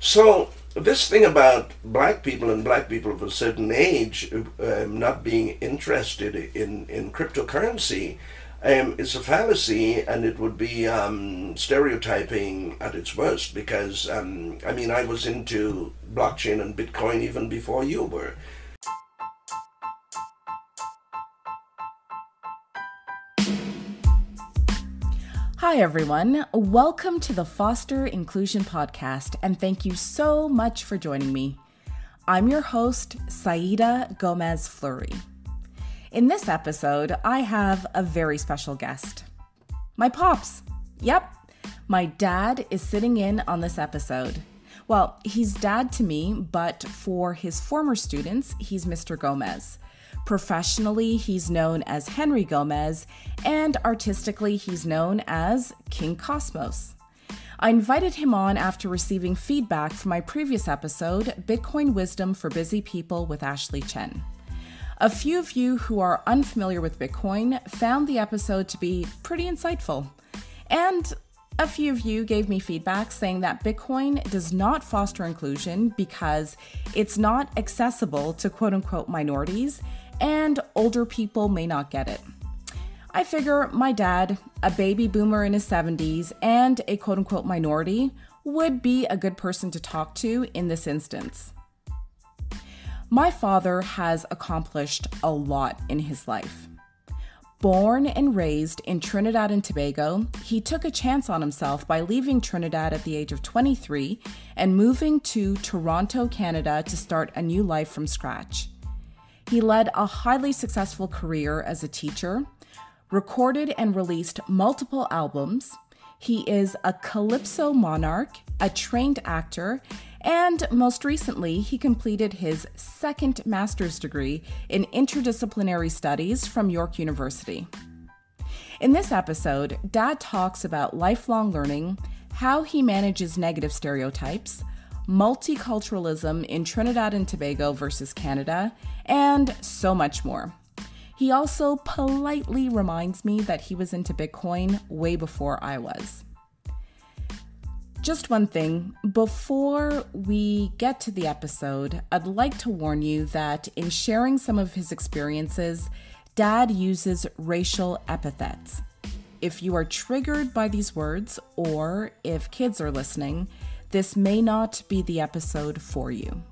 So this thing about black people and black people of a certain age um, not being interested in, in cryptocurrency um, is a fallacy and it would be um, stereotyping at its worst because, um, I mean, I was into blockchain and Bitcoin even before you were. Hi, everyone. Welcome to the Foster Inclusion Podcast, and thank you so much for joining me. I'm your host, Saidah Gomez Fleury. In this episode, I have a very special guest. My pops. Yep, my dad is sitting in on this episode. Well, he's dad to me, but for his former students, he's Mr. Gomez. Professionally, he's known as Henry Gomez, and artistically, he's known as King Cosmos. I invited him on after receiving feedback from my previous episode, Bitcoin Wisdom for Busy People with Ashley Chen. A few of you who are unfamiliar with Bitcoin found the episode to be pretty insightful. And a few of you gave me feedback saying that Bitcoin does not foster inclusion because it's not accessible to quote unquote minorities and older people may not get it. I figure my dad, a baby boomer in his 70s and a quote unquote minority, would be a good person to talk to in this instance. My father has accomplished a lot in his life. Born and raised in Trinidad and Tobago, he took a chance on himself by leaving Trinidad at the age of 23 and moving to Toronto, Canada to start a new life from scratch. He led a highly successful career as a teacher, recorded and released multiple albums. He is a calypso monarch, a trained actor, and most recently, he completed his second master's degree in interdisciplinary studies from York University. In this episode, Dad talks about lifelong learning, how he manages negative stereotypes, multiculturalism in Trinidad and Tobago versus Canada, and so much more. He also politely reminds me that he was into Bitcoin way before I was. Just one thing before we get to the episode, I'd like to warn you that in sharing some of his experiences, Dad uses racial epithets. If you are triggered by these words, or if kids are listening, this may not be the episode for you.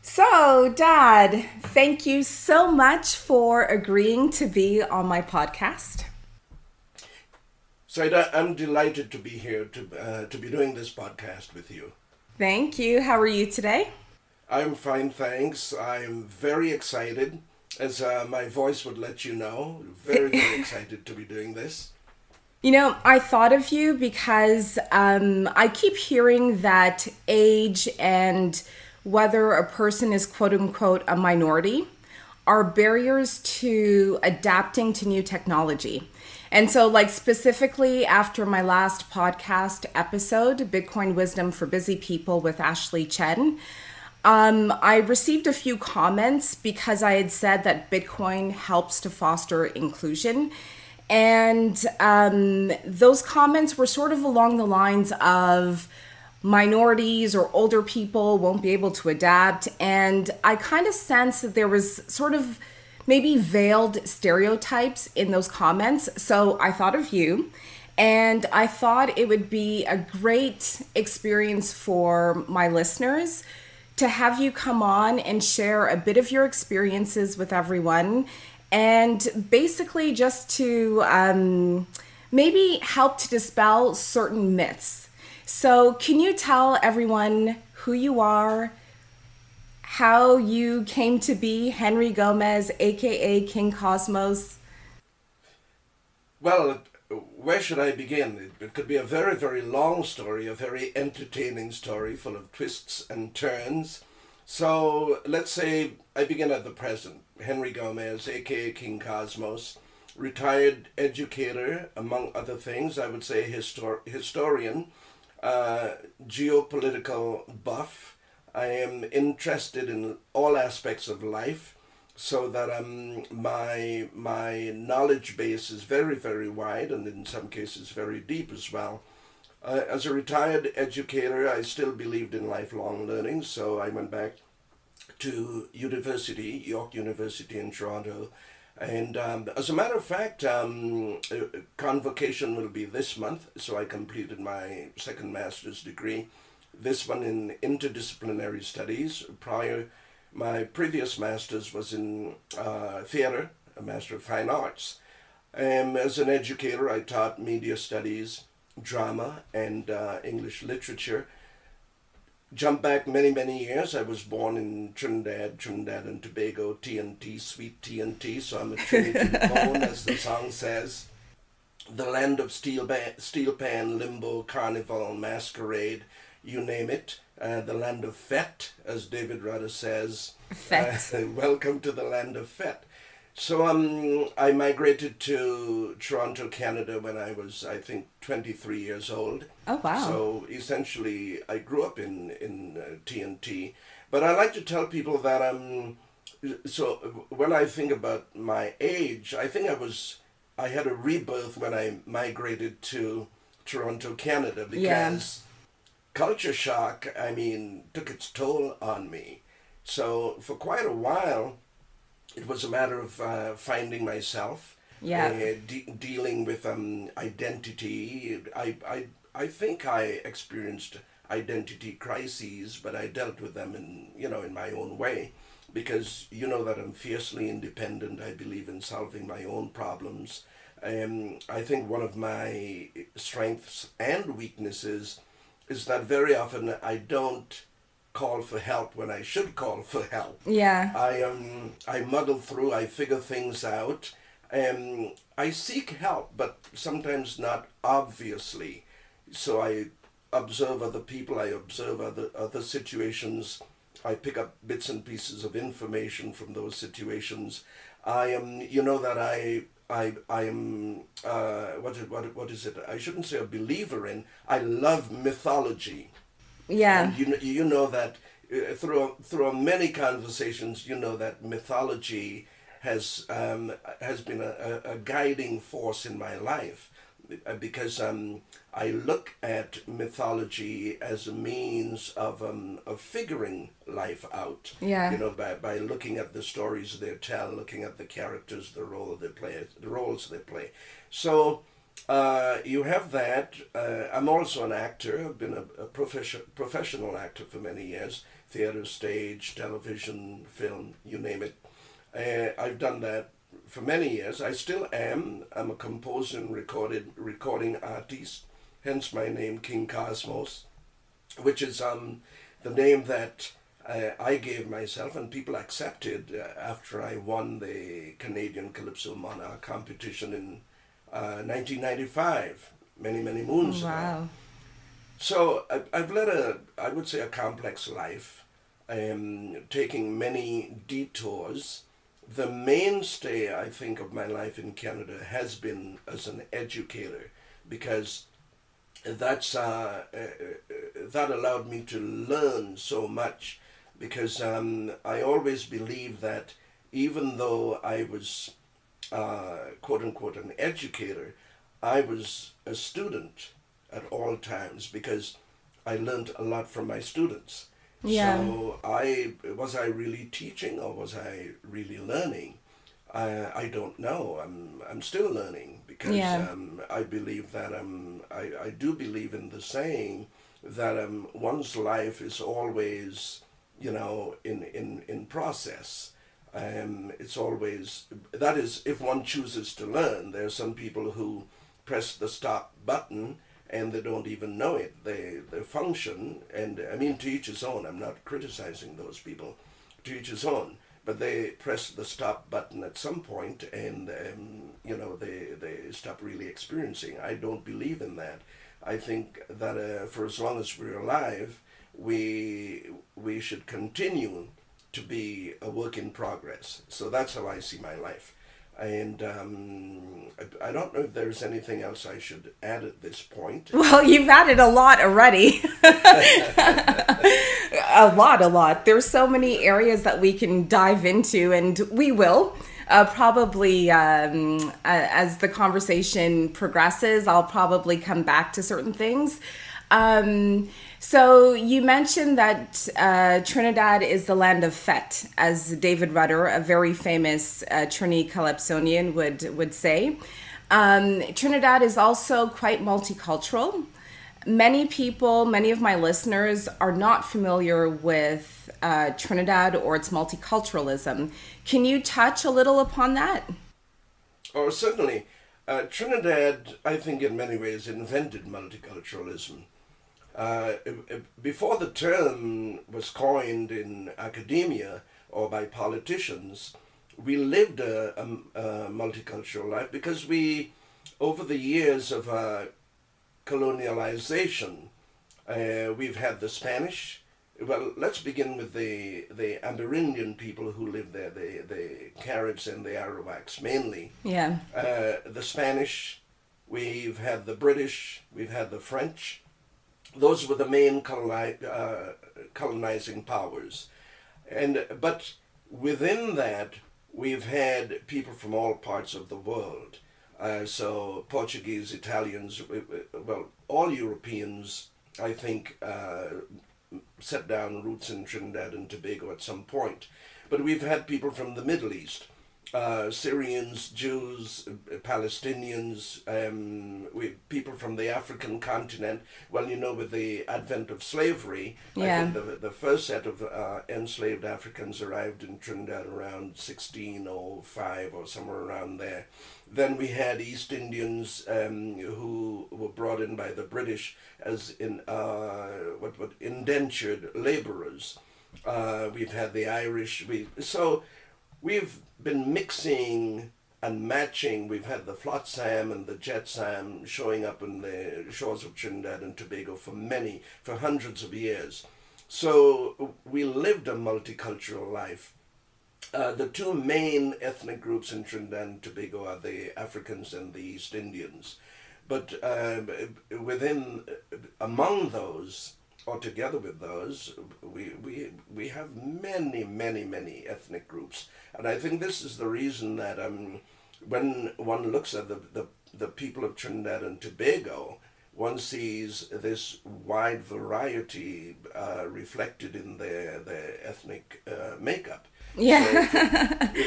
So, Dad, thank you so much for agreeing to be on my podcast. So, I'm delighted to be here to uh, to be doing this podcast with you. Thank you. How are you today? I'm fine, thanks. I'm very excited, as uh, my voice would let you know. Very, very excited to be doing this. You know, I thought of you because um, I keep hearing that age and whether a person is quote unquote a minority are barriers to adapting to new technology. And so, like, specifically after my last podcast episode, Bitcoin Wisdom for Busy People with Ashley Chen, um, I received a few comments because I had said that Bitcoin helps to foster inclusion. And um, those comments were sort of along the lines of minorities or older people won't be able to adapt. And I kind of sensed that there was sort of maybe veiled stereotypes in those comments. So I thought of you. And I thought it would be a great experience for my listeners to have you come on and share a bit of your experiences with everyone and basically just to um, maybe help to dispel certain myths. So, can you tell everyone who you are, how you came to be Henry Gomez, aka King Cosmos? Well, where should I begin? It, it, could be a very, very long story, a very entertaining story full of twists and turns. So let's say I begin at the present. Henry Gomez, aka King Cosmos, retired educator, among other things, I would say histor- historian, uh, geopolitical buff. I am interested in all aspects of life so that um, my my knowledge base is very very wide and in some cases very deep as well. Uh, as a retired educator, I still believed in lifelong learning, so I went back to university, York University in Toronto. And um, as a matter of fact, um, convocation will be this month, so I completed my second master's degree, this one in interdisciplinary studies. Prior, my previous master's was in uh, theater, a master of fine arts. Um, as an educator, I taught media studies, drama and uh, English literature. Jump back many, many years. I was born in Trinidad, Trinidad and Tobago, TNT, sweet TNT, so I'm a Trinity born, as the song says. The land of steel, ba- steel pan, limbo, carnival, masquerade, you name it. Uh, the land of fete, as David Rudder says. Fete. Uh, welcome to the land of fete. So um, I migrated to Toronto, Canada when I was, I think, 23 years old. Oh, wow. So essentially, I grew up in, in uh, TNT. But I like to tell people that, um, so when I think about my age, I think I was, I had a rebirth when I migrated to Toronto, Canada because Yeah. Culture shock, I mean, took its toll on me. So for quite a while, it was a matter of uh, finding myself, Yeah. uh, de- dealing with um, identity. I, I, I think I experienced identity crises, but I dealt with them in you know in my own way, because you know that I'm fiercely independent. I believe in solving my own problems. Um, I think one of my strengths and weaknesses is that very often I don't call for help when I should call for help. Yeah. I um I muddle through. I figure things out. Um, I seek help, but sometimes not obviously. So I observe other people. I observe other other situations. I pick up bits and pieces of information from those situations. I am, you know, that I. I, I am uh, what, is- what, what is it? I shouldn't say a believer in. I love mythology. Yeah. And you know, you know that uh, through through many conversations, you know that mythology has um, has been a, a, a guiding force in my life uh, because um, I look at mythology as a means of um, of figuring life out. Yeah. You know, by, by looking at the stories they tell, looking at the characters, the role they play, the roles they play. So uh, you have that. Uh, I'm also an actor. I've been a, a profession, professional actor for many years. Theater, stage, television, film, you name it. Uh, I've done that for many years. I still am. I'm a composer and recorded recording artist. Hence my name, King Cosmos, which is um, the name that uh, I gave myself and people accepted uh, after I won the Canadian Calypso Monarch competition in uh, 1995, many, many moons ago. Wow. So I, I've led a, I would say, a complex life, um, taking many detours. The mainstay, I think, of my life in Canada has been as an educator, because that's uh, uh, uh, that allowed me to learn so much. Because um, I always believed that even though I was uh, quote unquote an educator, I was a student at all times because I learned a lot from my students. Yeah. So I was I really teaching or was I really learning? I, I don't know. I'm I'm still learning because Yeah. um, I believe that um I, I do believe in the saying that um one's life is always you know in in in process. Um, it's always that is if one chooses to learn. There are some people who press the stop button and they don't even know it. They they function, and I mean to each his own. I'm not criticizing those people. To each his own. But they press the stop button at some point, and um, you know they they stop really experiencing. I don't believe in that. I think that uh, for as long as we're alive, we we should continue to be a work in progress. So that's how I see my life. And um, I, don't know if there's anything else I should add at this point. Well, you've added a lot already. a lot, a lot. There's so many areas that we can dive into, and we will. Uh, probably um, as the conversation progresses, I'll probably come back to certain things. Um, so you mentioned that uh, Trinidad is the land of fete, as David Rudder, a very famous uh, Trini Calypsonian, would would say. Um, Trinidad is also quite multicultural. Many people, many of my listeners, are not familiar with uh, Trinidad or its multiculturalism. Can you touch a little upon that? Oh, certainly. Uh, Trinidad, I think, in many ways invented multiculturalism. Uh, before the term was coined in academia or by politicians, we lived a, a, a multicultural life because we, over the years of uh, colonialization, uh, we've had the Spanish. Well, let's begin with the the Amerindian people who lived there, the the Caribs and the Arawaks mainly. Yeah. Uh, the Spanish, we've had the British, we've had the French. Those were the main coloni- uh, colonizing powers, and but within that we've had people from all parts of the world. Uh, so Portuguese, Italians, well, all Europeans, I think, uh, set down roots in Trinidad and Tobago at some point. But we've had people from the Middle East, uh, Syrians, Jews, Palestinians, um, we, people from the African continent. Well, you know, with the advent of slavery, yeah. I think the, the first set of uh, enslaved Africans arrived in Trinidad around 1605 or somewhere around there. Then we had East Indians um, who were brought in by the British as in uh, what what indentured laborers. Uh, we've had the Irish. We so we've been mixing and matching. We've had the flotsam and the jetsam showing up in the shores of Trinidad and Tobago for many, for hundreds of years. So we lived a multicultural life. Uh, the two main ethnic groups in Trinidad and Tobago are the Africans and the East Indians. But uh, within, among those, or together with those, we, we, we have many, many, many ethnic groups. And I think this is the reason that um, when one looks at the, the, the people of Trinidad and Tobago, one sees this wide variety uh, reflected in their, their ethnic uh, makeup. Yeah. So,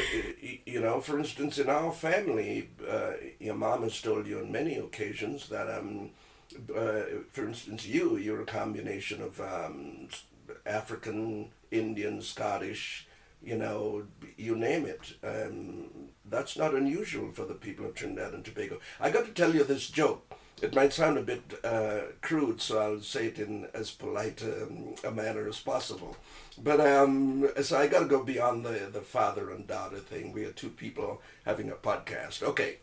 you know, for instance, in our family, uh, your mom has told you on many occasions that um, uh, for instance, you, you're a combination of um, African, Indian, Scottish, you know, you name it. Um, that's not unusual for the people of Trinidad and Tobago. I got to tell you this joke. It might sound a bit uh, crude, so I'll say it in as polite um, a manner as possible. But um, so I got to go beyond the, the father and daughter thing. We are two people having a podcast. Okay.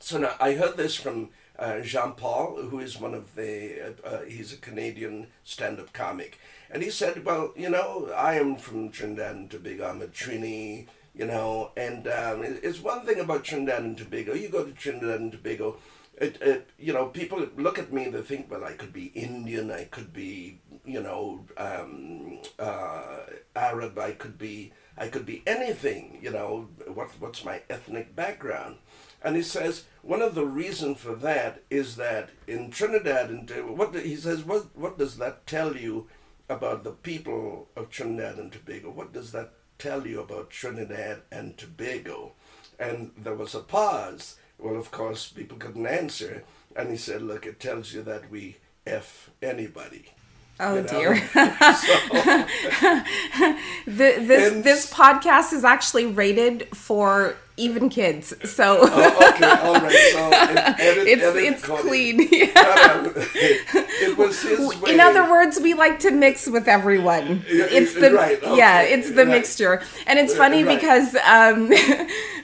So now I heard this from uh, Jean Paul, who is one of the, uh, uh, he's a Canadian stand up comic. And he said, Well, you know, I am from Trinidad and Tobago, I'm a Trini, you know, and um, it's one thing about Trinidad and Tobago. You go to Trinidad and Tobago, it, it, you know, people look at me they think, well, I could be Indian, I could be, you know, um, uh, Arab, I could be, I could be anything, you know, what, what's my ethnic background? And he says one of the reasons for that is that in Trinidad and Tobago what he says what what does that tell you about the people of Trinidad and Tobago? What does that tell you about Trinidad and Tobago? And there was a pause. Well, of course, people couldn't answer. And he said, Look, it tells you that we F anybody. Oh you know? dear. the, this and, this podcast is actually rated for even kids. So oh, okay, all right. So edit, it's edit it's clean. Yeah. it was his way. In other words, we like to mix with everyone. It's the right, okay, yeah, it's the right. mixture, and it's funny right. because um,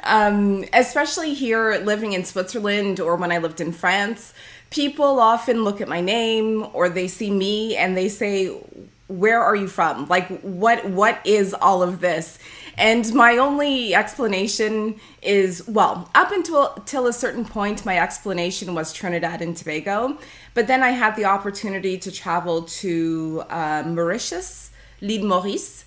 um, especially here living in Switzerland or when I lived in France people often look at my name or they see me and they say where are you from like what what is all of this And my only explanation is well, up until till a certain point, my explanation was Trinidad and Tobago. But then I had the opportunity to travel to uh, Mauritius, l'île Maurice,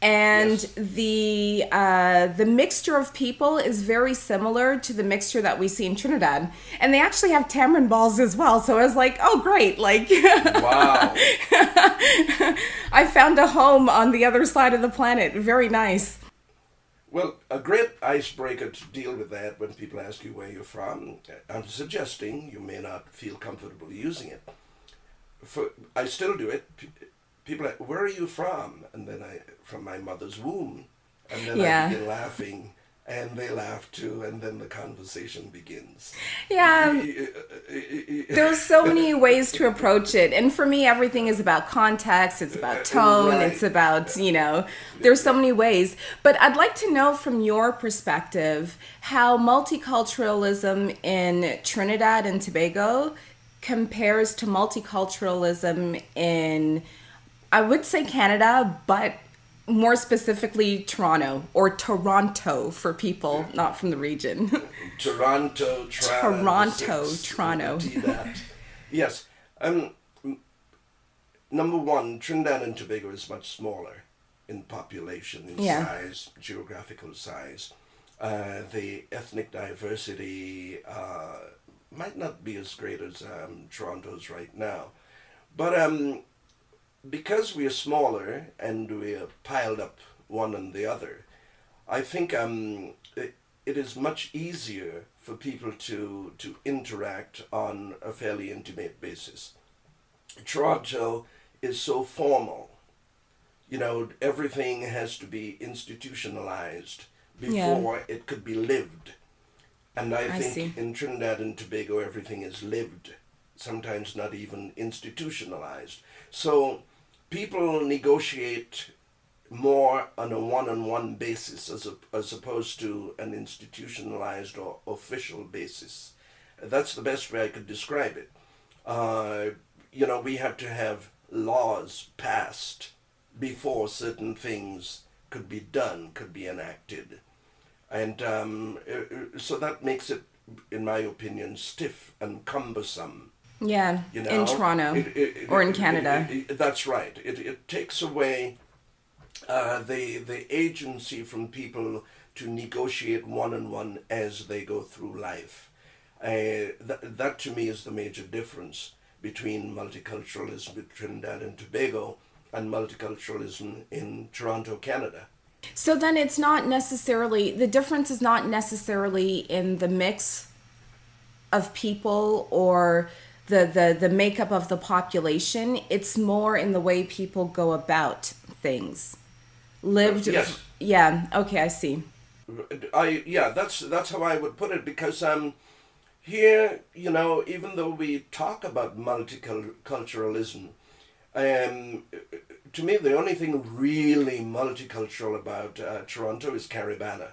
and Yes. the uh, the mixture of people is very similar to the mixture that we see in Trinidad, and they actually have tamarind balls as well. So I was like, oh great, like Wow. I found a home on the other side of the planet. Very nice. Well, a great icebreaker to deal with that when people ask you where you're from, I'm suggesting you may not feel comfortable using it. For I still do it. People, are, like, where are you from? And then I, from my mother's womb, and then Yeah. I begin laughing, and they laugh too, and then the conversation begins. Yeah. There's so many ways to approach it. And for me, everything is about context, it's about uh, tone, Right. it's about, you know, there's so many ways. But I'd like to know from your perspective how multiculturalism in Trinidad and Tobago compares to multiculturalism in, I would say Canada, but more specifically Toronto or Toronto for people not from the region. Toronto, Toronto. Toronto, Toronto. Yes. Um, number one, Trinidad and Tobago is much smaller in population, in Yeah. size, geographical size. Uh, the ethnic diversity uh, might not be as great as um, Toronto's right now. But um, because we are smaller and we are piled up one on the other, I think um, it, it is much easier for people to, to interact on a fairly intimate basis. Toronto is so formal. You know, everything has to be institutionalized Yeah. before it could be lived. And I, I think see. in Trinidad and Tobago, everything is lived, sometimes not even institutionalized. So people negotiate more on a one-on-one basis as, a, as opposed to an institutionalized or official basis. That's the best way I could describe it. Uh, you know, we have to have laws passed before certain things could be done, could be enacted. And um, uh, uh, so that makes it, in my opinion, stiff and cumbersome. Yeah, You know, in Toronto It- it- or in Canada. that's right. It, it takes away uh, the the agency from people to negotiate one on one as they go through life. Uh, that, that to me is the major difference between multiculturalism in Trinidad and Tobago and multiculturalism in Toronto, Canada. So then it's not necessarily the difference is not necessarily in the mix of people or the the the makeup of the population. It's more in the way people go about things. Lived Yes. Yeah, okay, I see. I yeah, that's that's how I would put it because um, here you know even though we talk about multiculturalism, um, to me the only thing really multicultural about uh, Toronto is Caribana,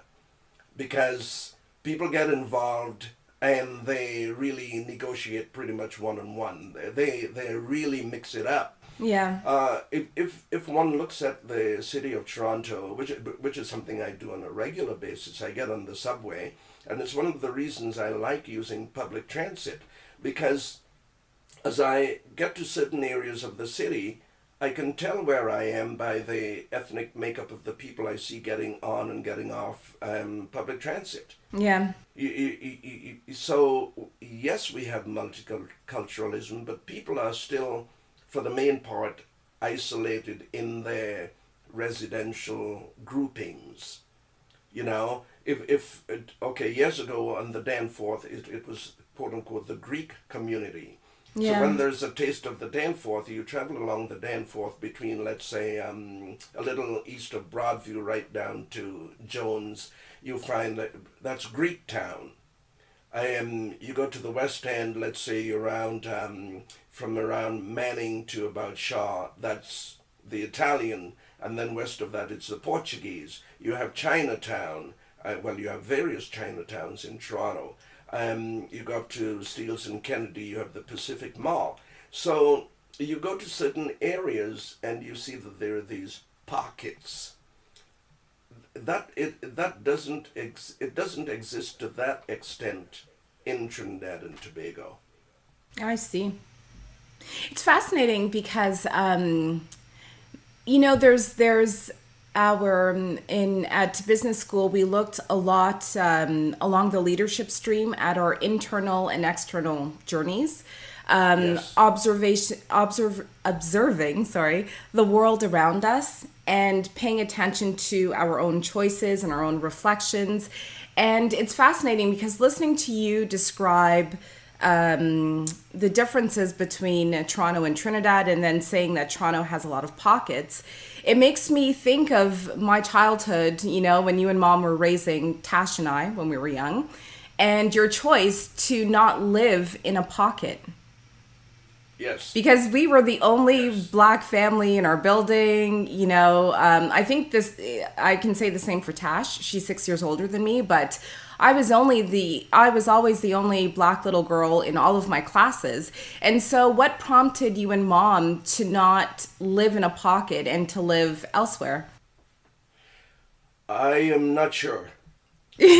because people get involved and they really negotiate pretty much one on one. They they really mix it up. Yeah. Uh, if, if if one looks at the city of Toronto, which which is something I do on a regular basis, I get on the subway, and it's one of the reasons I like using public transit, because as I get to certain areas of the city, I can tell where I am by the ethnic makeup of the people I see getting on and getting off um, public transit. Yeah. You, you, you, you, so yes, we have multiculturalism, but people are still, for the main part, isolated in their residential groupings. You know, if if it, okay, years ago on the Danforth, it, it was quote unquote the Greek community. Yeah. So when there's a taste of the Danforth, you travel along the Danforth between, let's say, um, a little east of Broadview, right down to Jones. You find that that's Greek town. Um, you go to the west end, let's say around um, from around Manning to about Shaw. That's the Italian, and then west of that it's the Portuguese. You have Chinatown. Uh, well, you have various Chinatowns in Toronto. Um, you go up to Steeles and Kennedy, you have the Pacific Mall. So you go to certain areas and you see that there are these pockets. that it that doesn't ex, it doesn't exist to that extent in Trinidad and Tobago. I see. It's fascinating because um, you know there's there's our um, in at business school we looked a lot um, along the leadership stream at our internal and external journeys um, yes. observation observe observing sorry the world around us and paying attention to our own choices and our own reflections and it's fascinating because listening to you describe um, the differences between Toronto and Trinidad, and then saying that Toronto has a lot of pockets, it makes me think of my childhood, you know, when you and mom were raising Tash and I when we were young, and your choice to not live in a pocket. Yes. Because we were the only yes. black family in our building, you know. Um, I think this, I can say the same for Tash. She's six years older than me, but I was only the I was always the only black little girl in all of my classes. And so what prompted you and mom to not live in a pocket and to live elsewhere? I am not sure. we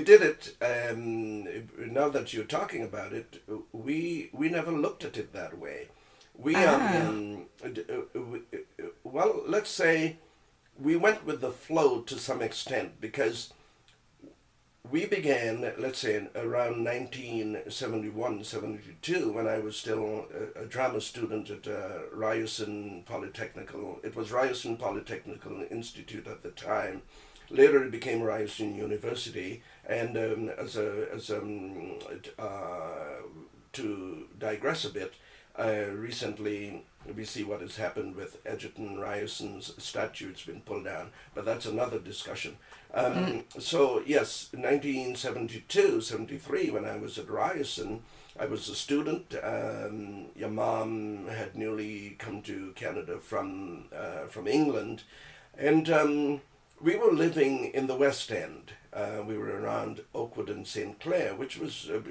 did it um, now that you're talking about it we we never looked at it that way we ah. um, well let's say we went with the flow to some extent because we began, let's say, around 1971, 72, when I was still a, a drama student at uh, Ryerson Polytechnical. It was Ryerson Polytechnical Institute at the time. Later it became Ryerson University, and um, as a, as um, uh, to digress a bit, uh, recently we see what has happened with Egerton Ryerson's statue. It's been pulled down, but that's another discussion. Um, mm. So, yes, 1972, 73, when I was at Ryerson, I was a student. Um, your mom had newly come to Canada from, uh, from England, and um, we were living in the West End. Uh, we were around Oakwood and St. Clair, which was a,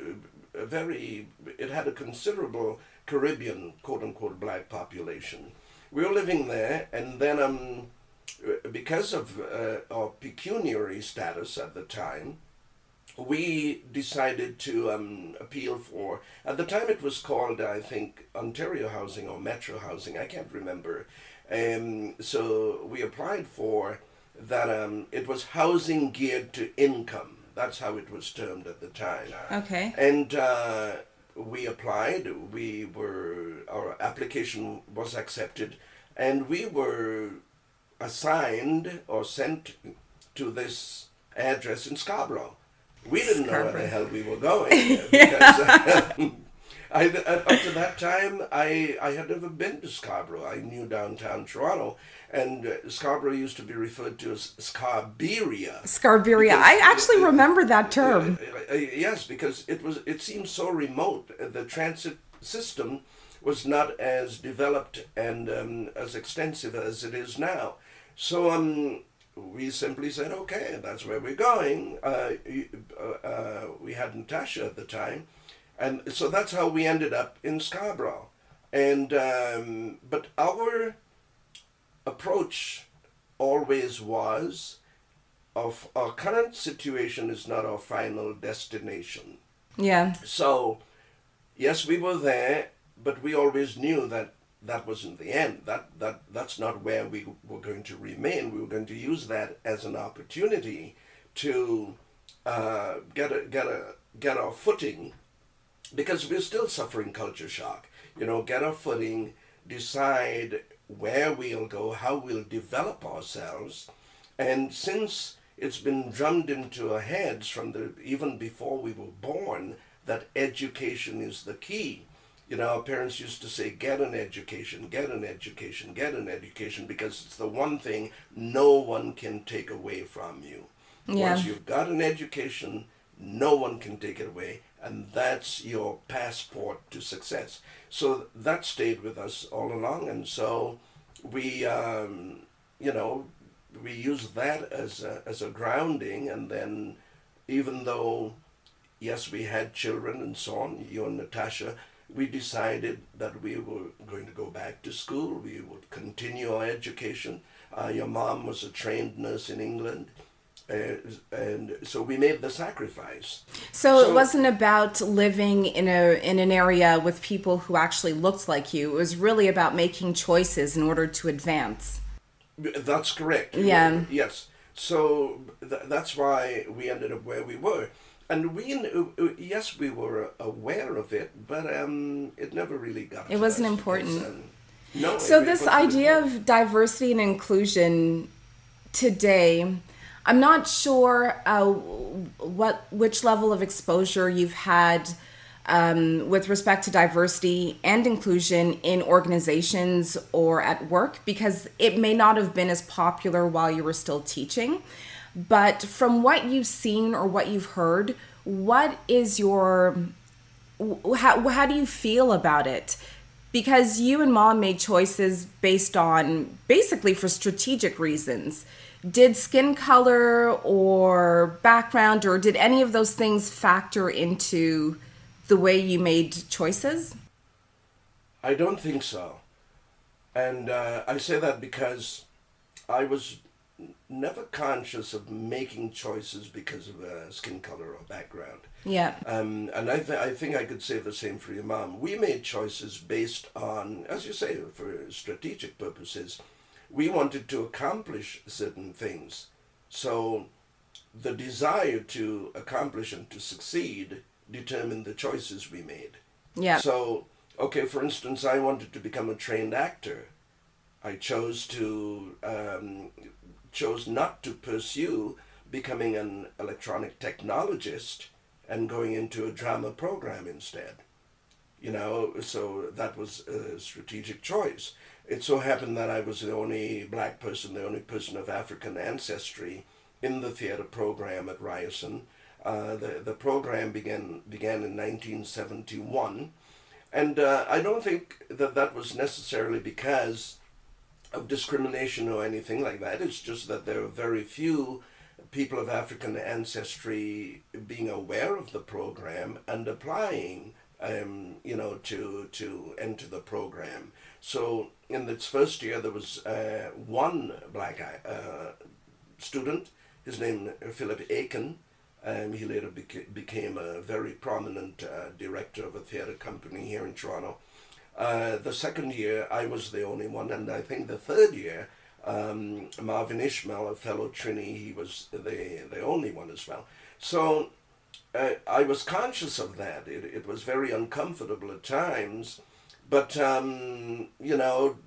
a very, it had a considerable Caribbean quote unquote black population. We were living there, and then um, because of uh, our pecuniary status at the time, we decided to um, appeal for, at the time it was called, I think, Ontario Housing or Metro Housing, I can't remember. Um, so we applied for that, um, it was housing geared to income. That's how it was termed at the time. Okay. And uh, we applied, we were, our application was accepted, and we were assigned or sent to this address in Scarborough. We didn't Scarborough. know where the hell we were going because um, I, up to that time I, I had never been to Scarborough. I knew downtown Toronto, and uh, Scarborough used to be referred to as Scarberia. Scarberia. I actually uh, remember that term. Uh, uh, yes, because it was it seemed so remote. The transit system was not as developed and um, as extensive as it is now. So um, we simply said, okay, that's where we're going. Uh, uh, we had Natasha at the time, and so that's how we ended up in Scarborough. And um, but our approach always was of our current situation is not our final destination. Yeah. So, yes, we were there, but we always knew that that wasn't the end. That that that's not where we were going to remain. We were going to use that as an opportunity to uh, get a get a get our footing, because we're still suffering culture shock. You know, get our footing, decide where we'll go, how we'll develop ourselves. And since it's been drummed into our heads from the even before we were born that education is the key. You know, our parents used to say, get an education, get an education, get an education, because it's the one thing no one can take away from you. Yeah. Once you've got an education, no one can take it away, and that's your passport to success. So that stayed with us all along, and so we, um, you know, we use that as a, as a grounding, and then even though, yes, we had children and so on, you and Natasha, we decided that we were going to go back to school. We would continue our education. Uh, your mom was a trained nurse in England. Uh, and so we made the sacrifice. So, so, it wasn't about living in a in an area with people who actually looked like you. It was really about making choices in order to advance. That's correct. Yeah. Yes. So th- that's why we ended up where we were and we uh, yes we were aware of it but um it never really got it wasn't important um, no so it, this it idea important. of diversity and inclusion today i'm not sure uh, what which level of exposure you've had um, with respect to diversity and inclusion in organizations or at work because it may not have been as popular while you were still teaching but from what you've seen or what you've heard, what is your how, how do you feel about it? Because you and mom made choices based on basically for strategic reasons. Did skin color or background or did any of those things factor into the way you made choices? I don't think so. And uh, I say that because I was never conscious of making choices because of uh, skin color or background. Yeah. Um, and I, th- I think I could say the same for your mom. We made choices based on, as you say, for strategic purposes. We wanted to accomplish certain things. So the desire to accomplish and to succeed determined the choices we made. Yeah. So, okay, for instance, I wanted to become a trained actor. I chose to um, chose not to pursue becoming an electronic technologist and going into a drama program instead. You know, so that was a strategic choice. It so happened that I was the only black person, the only person of African ancestry in the theater program at Ryerson. Uh, the, the program began, began in 1971. And uh, I don't think that that was necessarily because of discrimination or anything like that. It's just that there are very few people of African ancestry being aware of the program and applying, um, you know, to to enter the program. So in its first year, there was uh, one black uh, student. His name Philip Akin. Um, he later beca- became a very prominent uh, director of a theatre company here in Toronto. Uh, the second year, I was the only one, and I think the third year, um, Marvin Ishmael, a fellow Trini, he was the, the only one as well. So uh, I was conscious of that. It, it was very uncomfortable at times, but um, you know,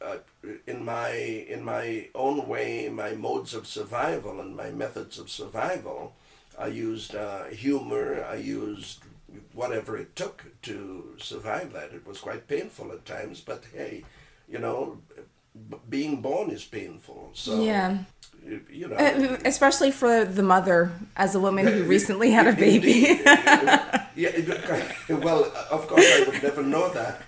uh, in my in my own way, my modes of survival and my methods of survival, I used uh, humor. I used whatever it took to survive that. It was quite painful at times, but hey, you know, b- being born is painful. So yeah. You know, uh, especially for the mother as a woman who recently had a baby. yeah, well, of course, I would never know that.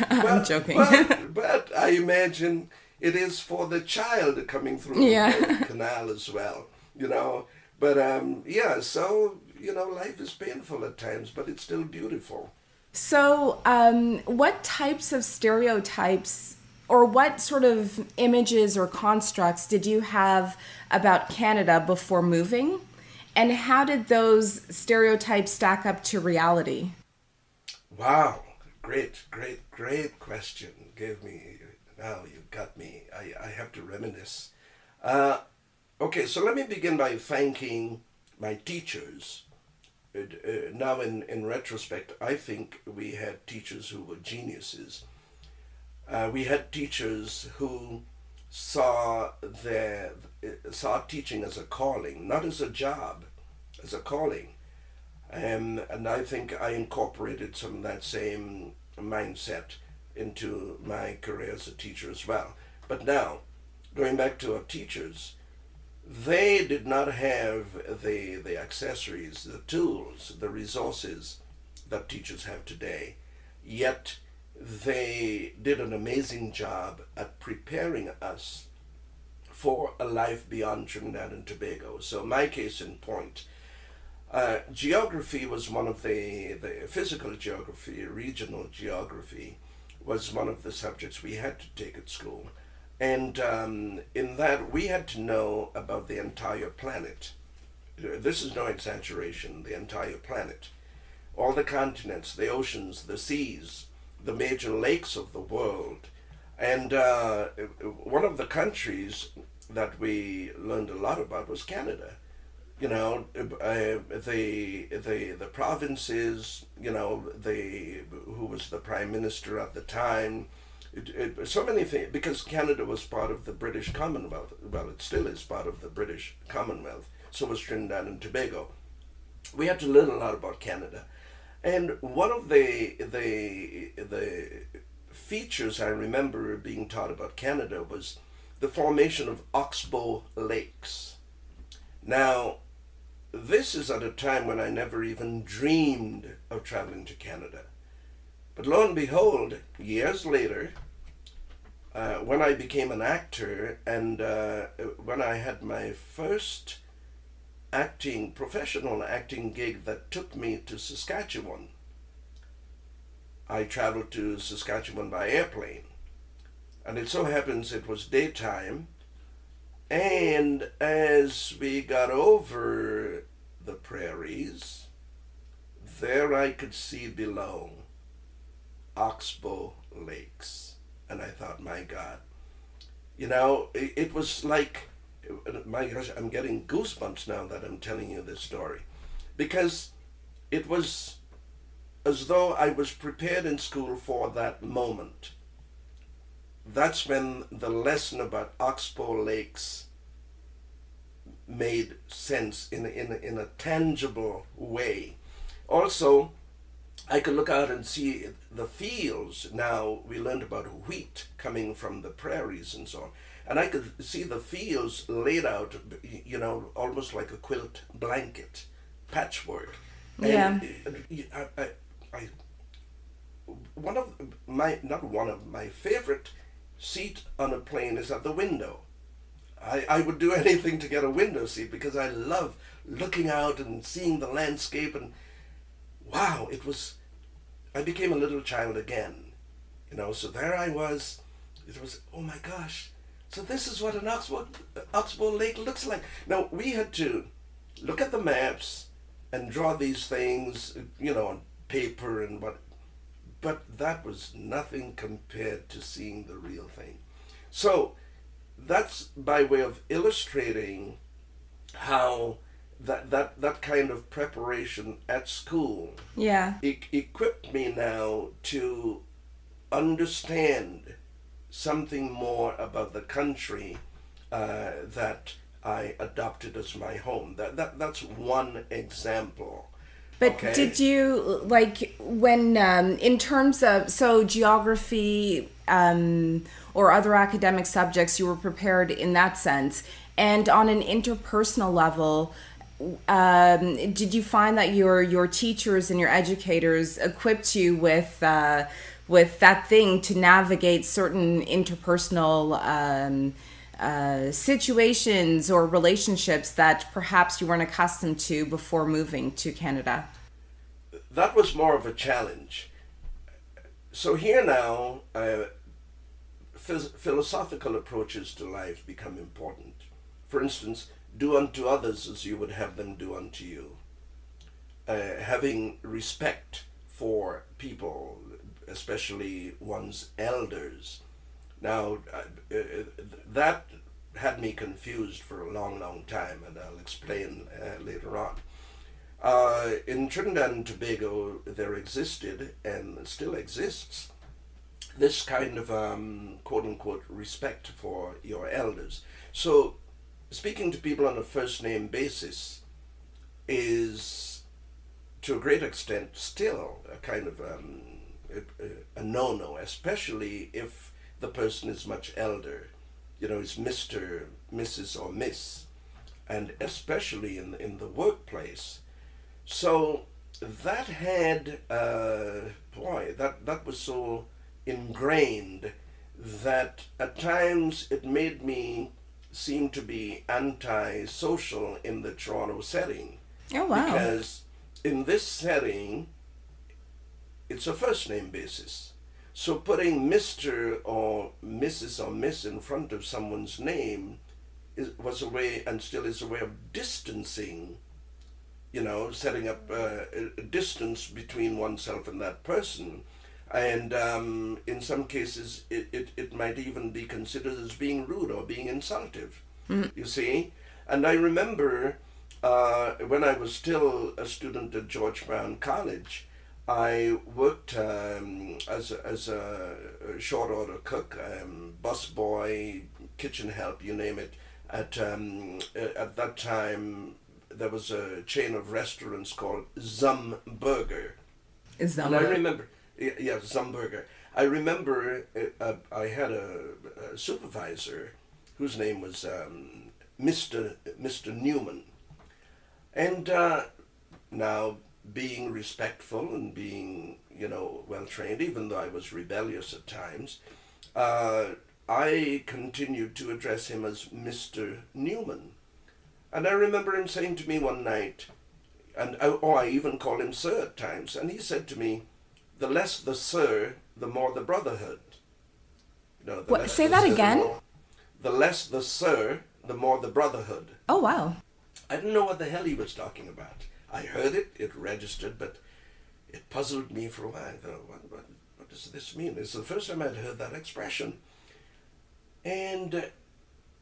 I'm joking. But, but, I imagine it is for the child coming through yeah. the canal as well. You know, but um, yeah, so you know, life is painful at times, but it's still beautiful. So, um, what types of stereotypes or what sort of images or constructs did you have about Canada before moving? And how did those stereotypes stack up to reality? Wow, great, great, great question. Gave me, now you got me. I, I have to reminisce. Uh, okay, so let me begin by thanking my teachers uh, now in, in retrospect, I think we had teachers who were geniuses. Uh, we had teachers who saw their saw teaching as a calling, not as a job, as a calling. Um, and I think I incorporated some of that same mindset into my career as a teacher as well. But now, going back to our teachers, they did not have the, the accessories, the tools, the resources that teachers have today. Yet they did an amazing job at preparing us for a life beyond Trinidad and Tobago. So, my case in point, Uh, geography was one of the, the physical geography, regional geography was one of the subjects we had to take at school. And um, in that, we had to know about the entire planet. This is no exaggeration, the entire planet. All the continents, the oceans, the seas, the major lakes of the world. And uh, one of the countries that we learned a lot about was Canada. You know, uh, the the the provinces. You know, the who was the prime minister at the time. It, it, so many things because Canada was part of the British Commonwealth. Well, it still is part of the British Commonwealth. So was Trinidad and Tobago. We had to learn a lot about Canada, and one of the the the features I remember being taught about Canada was the formation of oxbow lakes. Now, this is at a time when I never even dreamed of traveling to Canada. But lo and behold, years later, uh, when I became an actor and uh, when I had my first acting, professional acting gig that took me to Saskatchewan, I traveled to Saskatchewan by airplane. And it so happens it was daytime, and as we got over the prairies, there I could see below Oxbow Lakes. And I thought, my God, you know, it, it was like, my gosh, I'm getting goosebumps now that I'm telling you this story. Because it was as though I was prepared in school for that moment. That's when the lesson about Oxbow Lakes made sense in, in, in a tangible way. Also, I could look out and see the fields. Now, we learned about wheat coming from the prairies and so on. And I could see the fields laid out, you know, almost like a quilt blanket, patchwork. Yeah. And I, I, I, one of my, not one of my favorite seat on a plane is at the window. I, I would do anything to get a window seat because I love looking out and seeing the landscape and wow, it was I became a little child again. You know, so there I was. It was oh my gosh. So this is what an Oxbow, Oxbow Lake looks like. Now we had to look at the maps and draw these things, you know, on paper and what but that was nothing compared to seeing the real thing. So that's by way of illustrating how that that that kind of preparation at school yeah e- equipped me now to understand something more about the country uh, that I adopted as my home. That, that that's one example. But Okay. did you like when um, in terms of so geography um, or other academic subjects you were prepared in that sense, and on an interpersonal level, um, did you find that your your teachers and your educators equipped you with uh, with that thing to navigate certain interpersonal um, uh, situations or relationships that perhaps you weren't accustomed to before moving to Canada? that was more of a challenge. So here now, uh, phys- philosophical approaches to life become important. For instance, do unto others as you would have them do unto you. Uh, having respect for people, especially one's elders. Now, uh, uh, that had me confused for a long, long time, and I'll explain uh, later on. Uh, in Trinidad and Tobago, there existed and still exists this kind of um, quote unquote respect for your elders. So, speaking to people on a first name basis is to a great extent still a kind of um, a, a no no, especially if the person is much elder. You know, it's Mr., Mrs., or Miss, and especially in, in the workplace. So that had, uh, boy, that, that was so ingrained that at times it made me seem to be anti-social in the Toronto setting. Oh, wow. Because in this setting, it's a first name basis. So putting Mr. or Mrs. or Miss in front of someone's name is, was a way, and still is a way of distancing, you know, setting up uh, a distance between oneself and that person. And um, in some cases, it, it, it might even be considered as being rude or being insultive, mm. you see? And I remember uh, when I was still a student at George Brown College, I worked um, as, a, as a short order cook, um, bus boy, kitchen help, you name it. At, um, at that time, there was a chain of restaurants called Zum Burger. Zum and I remember, yeah, Zum Burger. I remember uh, uh, I had a, a, supervisor whose name was Mr. Um, Mr. Newman. And uh, now being respectful and being, you know, well trained, even though I was rebellious at times, uh, I continued to address him as Mr. Newman. And I remember him saying to me one night, and oh, oh, I even call him sir at times, and he said to me, "The less the sir, the more the brotherhood." You know, what, say that sir, again. The, more, the less the sir, the more the brotherhood. Oh wow! I didn't know what the hell he was talking about. I heard it, it registered, but it puzzled me for a while. What, what, what does this mean? It's the first time I'd heard that expression. And uh,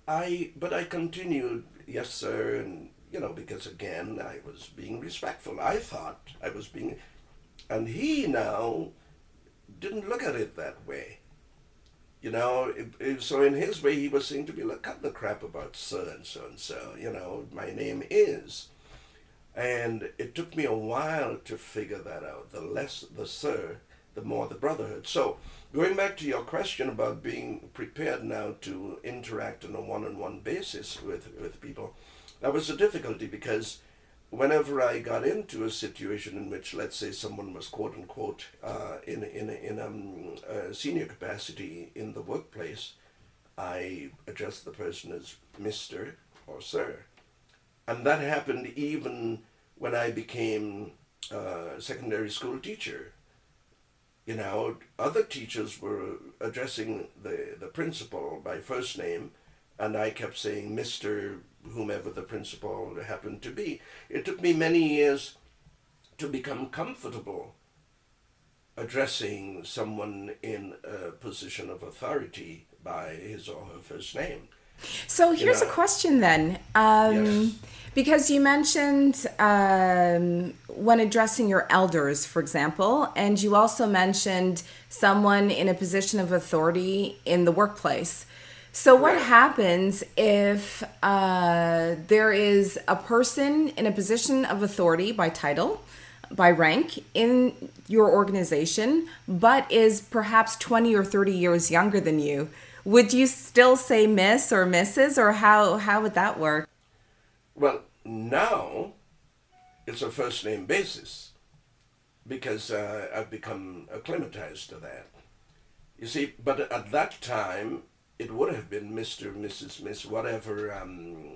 I, but I continued, yes, sir, and, you know, because again, I was being respectful. I thought I was being, and he now didn't look at it that way. You know, so in his way, he was saying to me, look, cut the crap about so and so and so. You know, my name is. And it took me a while to figure that out. The less the sir, the more the brotherhood. So, going back to your question about being prepared now to interact on a one on one basis with, with people, that was a difficulty because whenever I got into a situation in which, let's say, someone was quote unquote uh, in in in um, a senior capacity in the workplace, I addressed the person as Mister or Sir, and that happened even when I became a secondary school teacher. You know, other teachers were addressing the the principal by first name, and I kept saying Mister whomever the principal happened to be. It took me many years to become comfortable addressing someone in a position of authority by his or her first name. So here's you know, a question then. Um, yes. Because you mentioned um, when addressing your elders, for example, and you also mentioned someone in a position of authority in the workplace. So, what happens if uh, there is a person in a position of authority by title, by rank in your organization, but is perhaps 20 or 30 years younger than you? Would you still say Miss or Mrs., or how, how would that work? Well, now it's a first name basis because uh, I've become acclimatized to that. You see, but at that time, it would have been Mr., Mrs., Miss, whatever, um,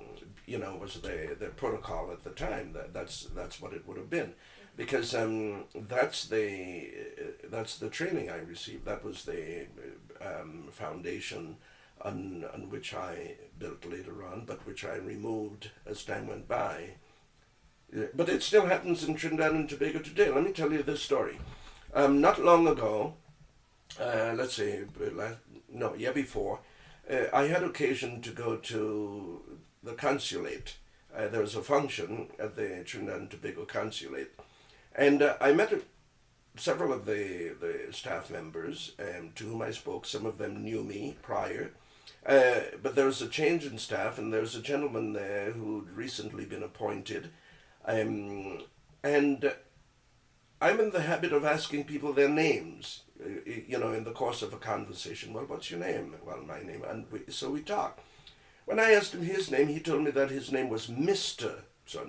you know, was the, the protocol at the time. That, that's, that's what it would have been. Because um, that's the that's the training I received. That was the um, foundation on, on which I built later on, but which I removed as time went by. But it still happens in Trinidad and Tobago today. Let me tell you this story. Um, not long ago, uh, let's say, last, no, year before, uh, I had occasion to go to the consulate. Uh, there was a function at the Trinidad and Tobago consulate, and uh, I met several of the, the staff members um, to whom I spoke. Some of them knew me prior, uh, but there was a change in staff, and there was a gentleman there who'd recently been appointed, um, and I'm in the habit of asking people their names you know, in the course of a conversation, well, what's your name? Well, my name, and we, so we talk. When I asked him his name, he told me that his name was Mister so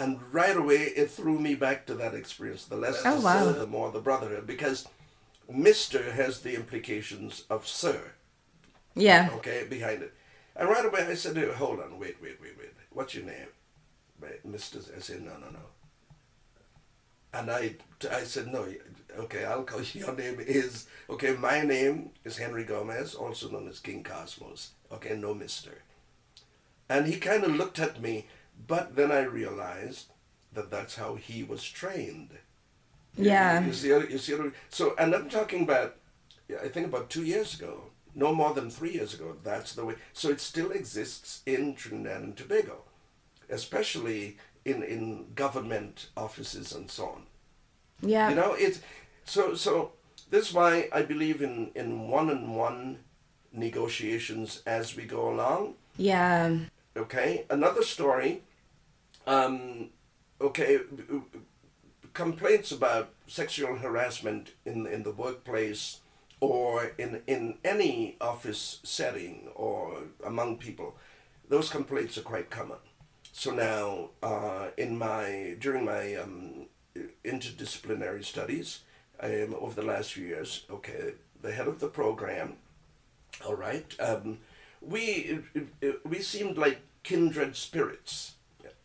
and right away it threw me back to that experience. The less oh, the wow. sir, the more the brotherhood, because Mister has the implications of sir. Yeah. Okay, behind it, and right away I said, hey, "Hold on, wait, wait, wait, wait. What's your name?" Mister. I said, no, no, no. And I, I said, no, okay, I'll call you. Your name is, okay, my name is Henry Gomez, also known as King Cosmos. Okay, no Mister. And he kind of looked at me, but then I realized that that's how he was trained. Yeah. You see, you see, so, and I'm talking about, I think about two years ago, no more than three years ago. That's the way. So it still exists in Trinidad and Tobago, especially in in government offices and so on. Yeah. You know, it's so so. This is why I believe in in one on one negotiations as we go along. Yeah. Okay, another story. Um, okay, complaints about sexual harassment in in the workplace or in in any office setting or among people, those complaints are quite common. So now, uh, in my during my um, interdisciplinary studies um, over the last few years, okay, the head of the program, all right, um, we we seemed like kindred spirits,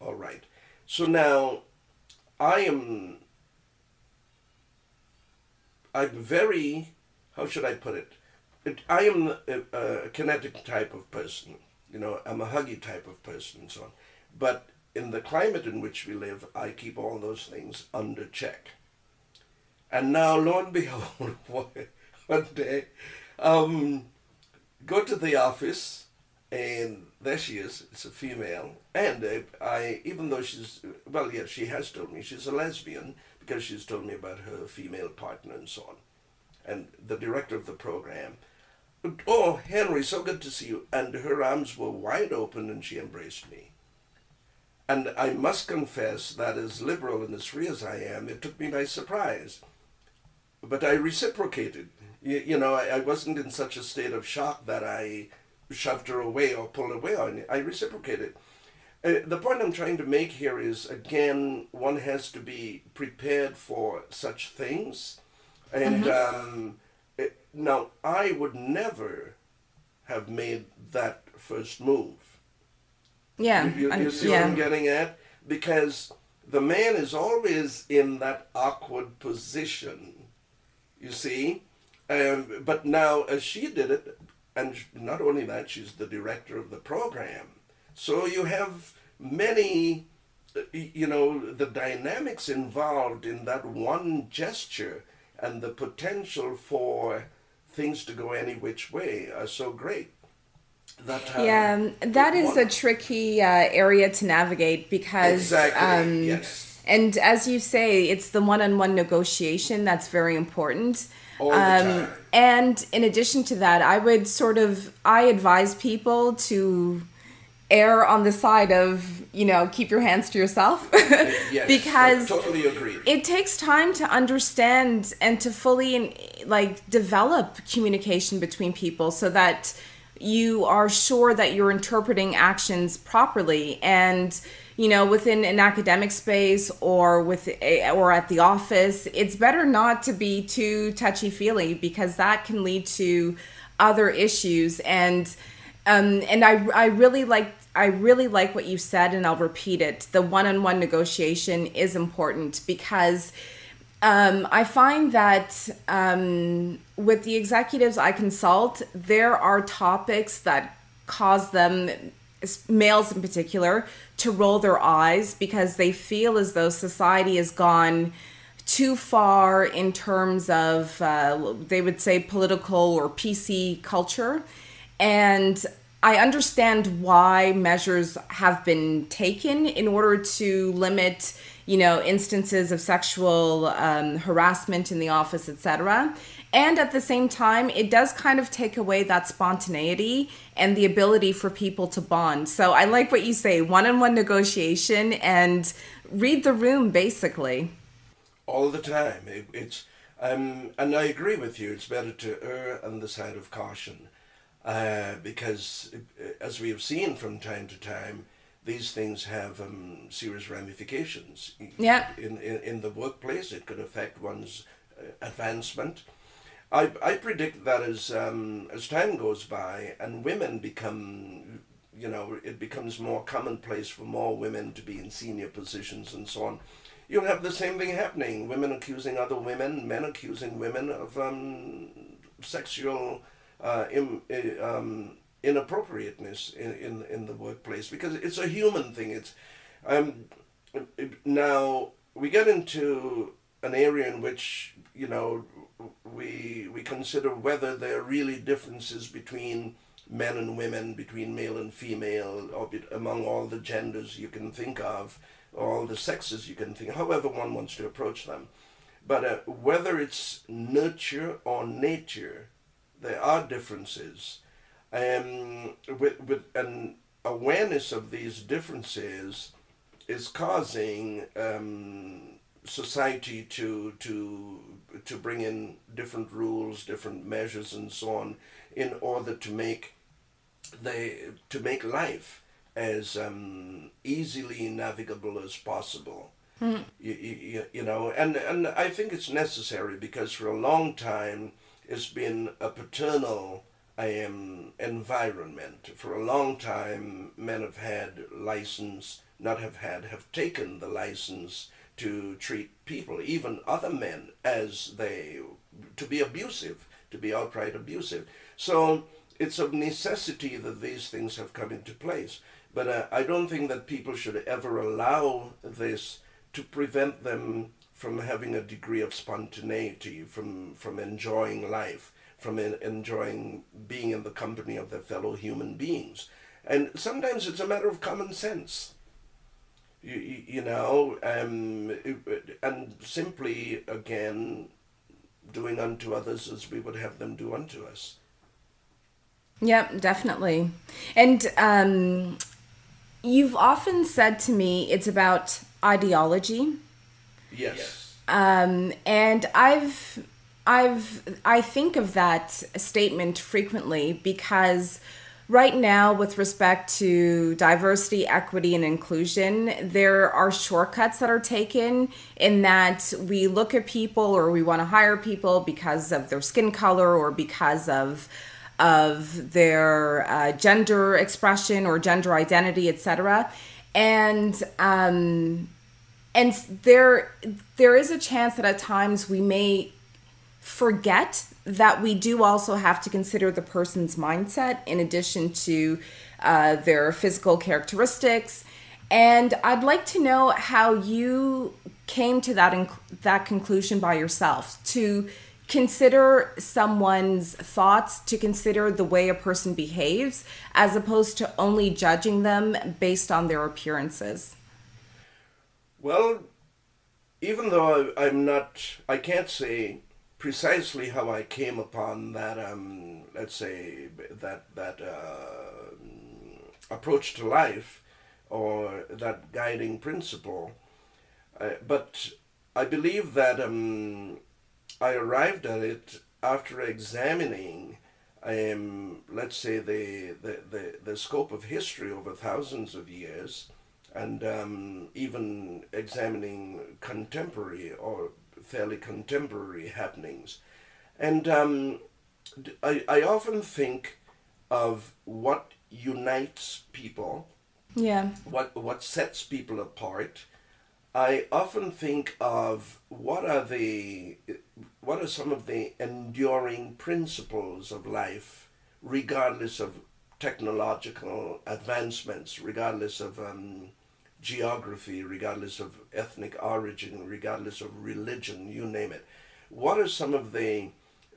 all right. So now, I am. I'm very, how should I put it? it I am a, a kinetic type of person. You know, I'm a huggy type of person and so on. But in the climate in which we live, I keep all those things under check. And now, lo and behold, one day, um, go to the office, and there she is. It's a female, and uh, I, even though she's well, yes, she has told me she's a lesbian because she's told me about her female partner and so on, and the director of the program. Oh, Henry, so good to see you. And her arms were wide open, and she embraced me. And I must confess that as liberal and as free as I am, it took me by surprise. But I reciprocated. You, you know, I, I wasn't in such a state of shock that I shoved her away or pulled away on it. I reciprocated. Uh, the point I'm trying to make here is again, one has to be prepared for such things. And um, it, now, I would never have made that first move. Yeah. You, you, you see yeah. what I'm getting at? Because the man is always in that awkward position. You see? Um, but now, as she did it, and not only that, she's the director of the program. So you have many, uh, you know, the dynamics involved in that one gesture and the potential for things to go any which way are so great. That, uh, Yeah, um, that is a tricky uh, area to navigate because, Exactly, um, yes. and as you say, it's the one-on-one negotiation that's very important. Um, and in addition to that, I would sort of I advise people to err on the side of you know keep your hands to yourself. Yes, because totally agree. it takes time to understand and to fully like develop communication between people so that you are sure that you're interpreting actions properly. And you know within an academic space or with a, or at the office it's better not to be too touchy feely because that can lead to other issues and um, and I, I really like I really like what you said, and I'll repeat it. The one-on-one negotiation is important because um, I find that um, with the executives I consult, there are topics that cause them, males in particular, to roll their eyes because they feel as though society has gone too far in terms of uh, they would say political or PC culture, and I understand why measures have been taken in order to limit, you know, instances of sexual um, harassment in the office, etc. And at the same time, it does kind of take away that spontaneity and the ability for people to bond. So I like what you say one-on-one negotiation and read the room, basically. all the time. It, it's um, and I agree with you. It's better to err on the side of caution, uh, because uh, as we have seen from time to time, these things have um, serious ramifications. Yeah. In, in in the workplace, it could affect one's uh, advancement. I, I predict that as um, as time goes by and women become you know, it becomes more commonplace for more women to be in senior positions and so on. You'll have the same thing happening: women accusing other women, men accusing women of um, sexual uh, um, inappropriateness in, in in the workplace because it's a human thing. It's um, now we get into an area in which you know we we consider whether there are really differences between men and women, between male and female, or be, among all the genders you can think of, all the sexes you can think, however one wants to approach them. But uh, whether it's nurture or nature, there are differences. Um, with, with an awareness of these differences is causing um, society to to to bring in different rules, different measures, and so on, in order to make they to make life as um, easily navigable as possible. Mm. You, you, you know, and, and I think it's necessary because for a long time it's been a paternal um, environment. For a long time, men have had license, not have had, have taken the license to treat people, even other men, as they, to be abusive, to be outright abusive. So it's of necessity that these things have come into place. But uh, I don't think that people should ever allow this to prevent them from having a degree of spontaneity, from, from enjoying life, from in, enjoying being in the company of their fellow human beings. And sometimes it's a matter of common sense. You, you, know, um, and simply, again, doing unto others as we would have them do unto us. Yep, definitely. And um, you've often said to me it's about ideology. Yes. Um, and I've I've I think of that statement frequently because right now with respect to diversity equity and inclusion there are shortcuts that are taken in that we look at people or we want to hire people because of their skin color or because of of their uh, gender expression or gender identity, etc. And um, and there there is a chance that at times we may forget that we do also have to consider the person's mindset in addition to uh, their physical characteristics. And I'd like to know how you came to that inc- that conclusion by yourself to consider someone's thoughts, to consider the way a person behaves, as opposed to only judging them based on their appearances? Well, even though I, am not, I can't say precisely how I came upon that, um, let's say, that, that uh, approach to life or that guiding principle. Uh, but I believe that um, I arrived at it after examining, um, let's say, the, the, the, the scope of history over thousands of years and um, even examining contemporary or fairly contemporary happenings. And um, I, I often think of what unites people, yeah, what, what sets people apart. I often think of what are the what are some of the enduring principles of life, regardless of technological advancements, regardless of um, geography, regardless of ethnic origin, regardless of religion, you name it. What are some of the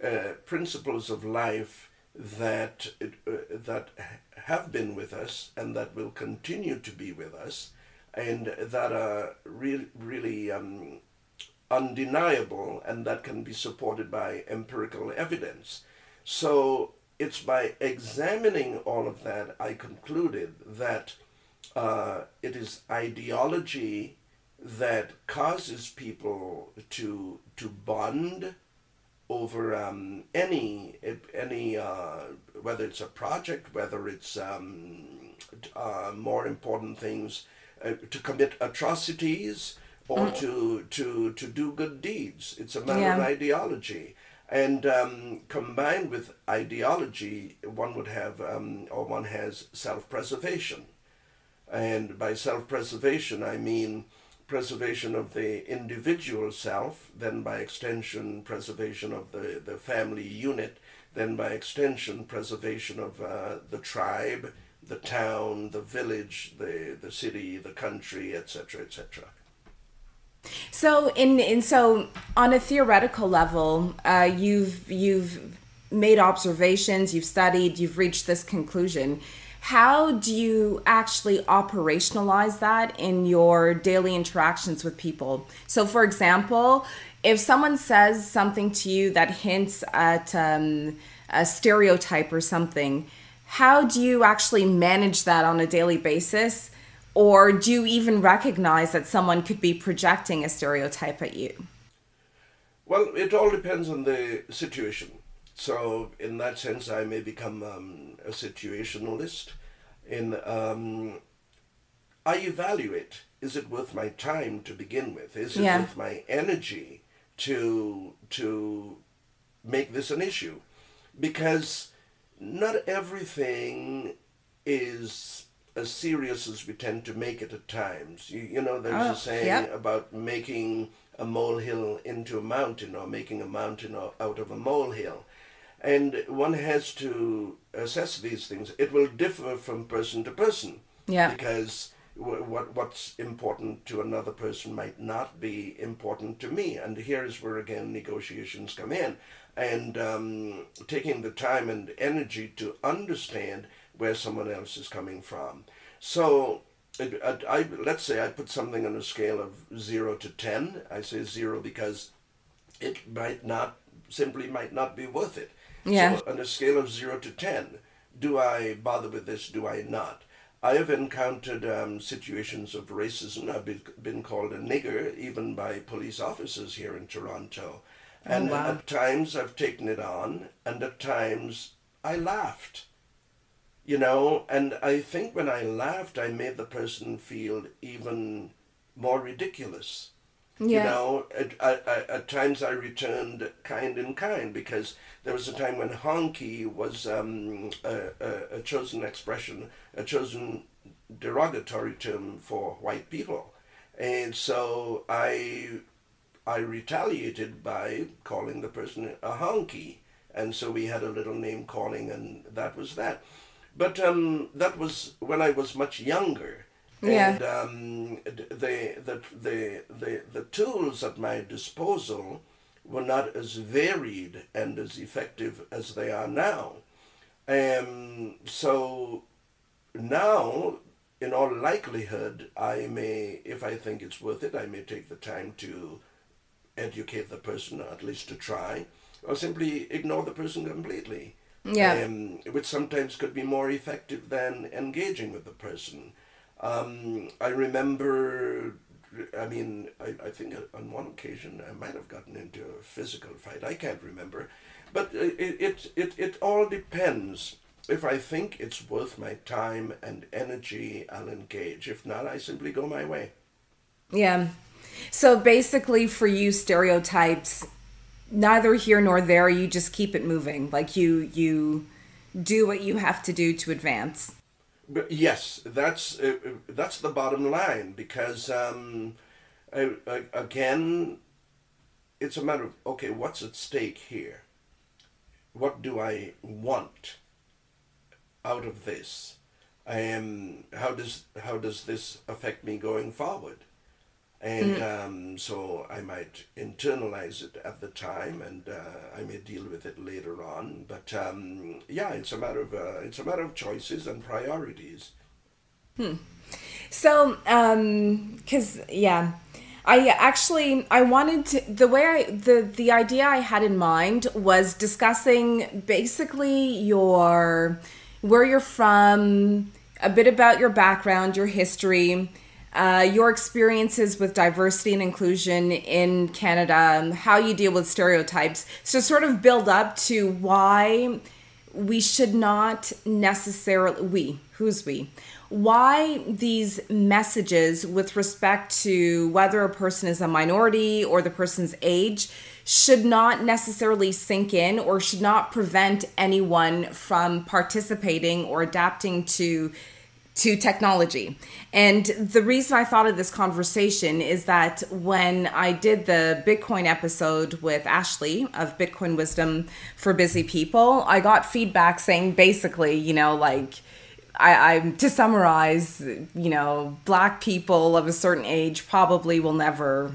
uh, principles of life that uh, that have been with us and that will continue to be with us, and that are really really um, undeniable and that can be supported by empirical evidence. So it's by examining all of that I concluded that uh, it is ideology that causes people to to bond over um, any any uh, whether it's a project, whether it's um, uh, more important things, uh, to commit atrocities, or mm. to to to do good deeds. It's a matter yeah. of ideology, And um, combined with ideology, one would have, um, or one has self preservation. And by self preservation, I mean preservation of the individual self, then by extension, preservation of the, the family unit, then by extension, preservation of uh, the tribe, the town, the village, the, the city, the country, etc., etc. So in in so on a theoretical level, uh, you've you've made observations, you've studied, you've reached this conclusion. How do you actually operationalize that in your daily interactions with people? So, for example, if someone says something to you that hints at um, a stereotype or something, how do you actually manage that on a daily basis? Or do you even recognize that someone could be projecting a stereotype at you? Well, it all depends on the situation. So, in that sense, I may become um, a situationalist. In um, I evaluate: is it worth my time to begin with? Is it yeah. worth my energy to to make this an issue? Because not everything is as serious as we tend to make it at times. You, you know, there's oh, a saying yep. about making a molehill into a mountain or making a mountain out of a molehill. And one has to assess these things. It will differ from person to person. Yeah. Because what what's important to another person might not be important to me. And here's where again negotiations come in, and um, taking the time and energy to understand where someone else is coming from. So. It, I, I, let's say I put something on a scale of zero to ten. I say zero because it might not simply might not be worth it. Yeah. So on a scale of zero to ten, do I bother with this? Do I not? I have encountered um, situations of racism. I've been, been called a nigger even by police officers here in Toronto. Oh, and oh, wow. at times I've taken it on, and at times I laughed. You know, and I think when I laughed, I made the person feel even more ridiculous. Yeah. You know, at, at, at times I returned kind and kind because there was a time when honky was um, a, a, a chosen expression, a chosen derogatory term for white people. And so I I retaliated by calling the person a honky. And so we had a little name calling, and that was that. But um, that was when I was much younger. Yeah. And um, the, the, the, the, the tools at my disposal were not as varied and as effective as they are now. Um, so now, in all likelihood, I may, if I think it's worth it, I may take the time to educate the person, or at least to try, or simply ignore the person completely. Yeah. Um, which sometimes could be more effective than engaging with the person. Um, I remember, I mean, I, I think on one occasion I might have gotten into a physical fight. I can't remember. But it, it, it, it all depends. If I think it's worth my time and energy, I'll engage. If not, I simply go my way. Yeah. So basically, for you, stereotypes, neither here nor there. You just keep it moving. Like you, you do what you have to do to advance. But yes, that's uh, uh, that's the bottom line because um, I, I, again, it's a matter of okay, what's at stake here? What do I want out of this? Um, how does how does this affect me going forward? And mm. um, so I might internalize it at the time, and uh, I may deal with it later on. But um, yeah, it's a matter of uh, it's a matter of choices and priorities. Hmm. So, because um, yeah, I actually I wanted to the way I the the idea I had in mind was discussing basically your where you're from, a bit about your background, your history uh, your experiences with diversity and inclusion in Canada, how you deal with stereotypes. So, sort of build up to why we should not necessarily, we, who's we? Why these messages with respect to whether a person is a minority or the person's age should not necessarily sink in or should not prevent anyone from participating or adapting to to technology. And the reason I thought of this conversation is that when I did the Bitcoin episode with Ashley of Bitcoin Wisdom for Busy People, I got feedback saying basically, you know, like I, I'm to summarize, you know, black people of a certain age probably will never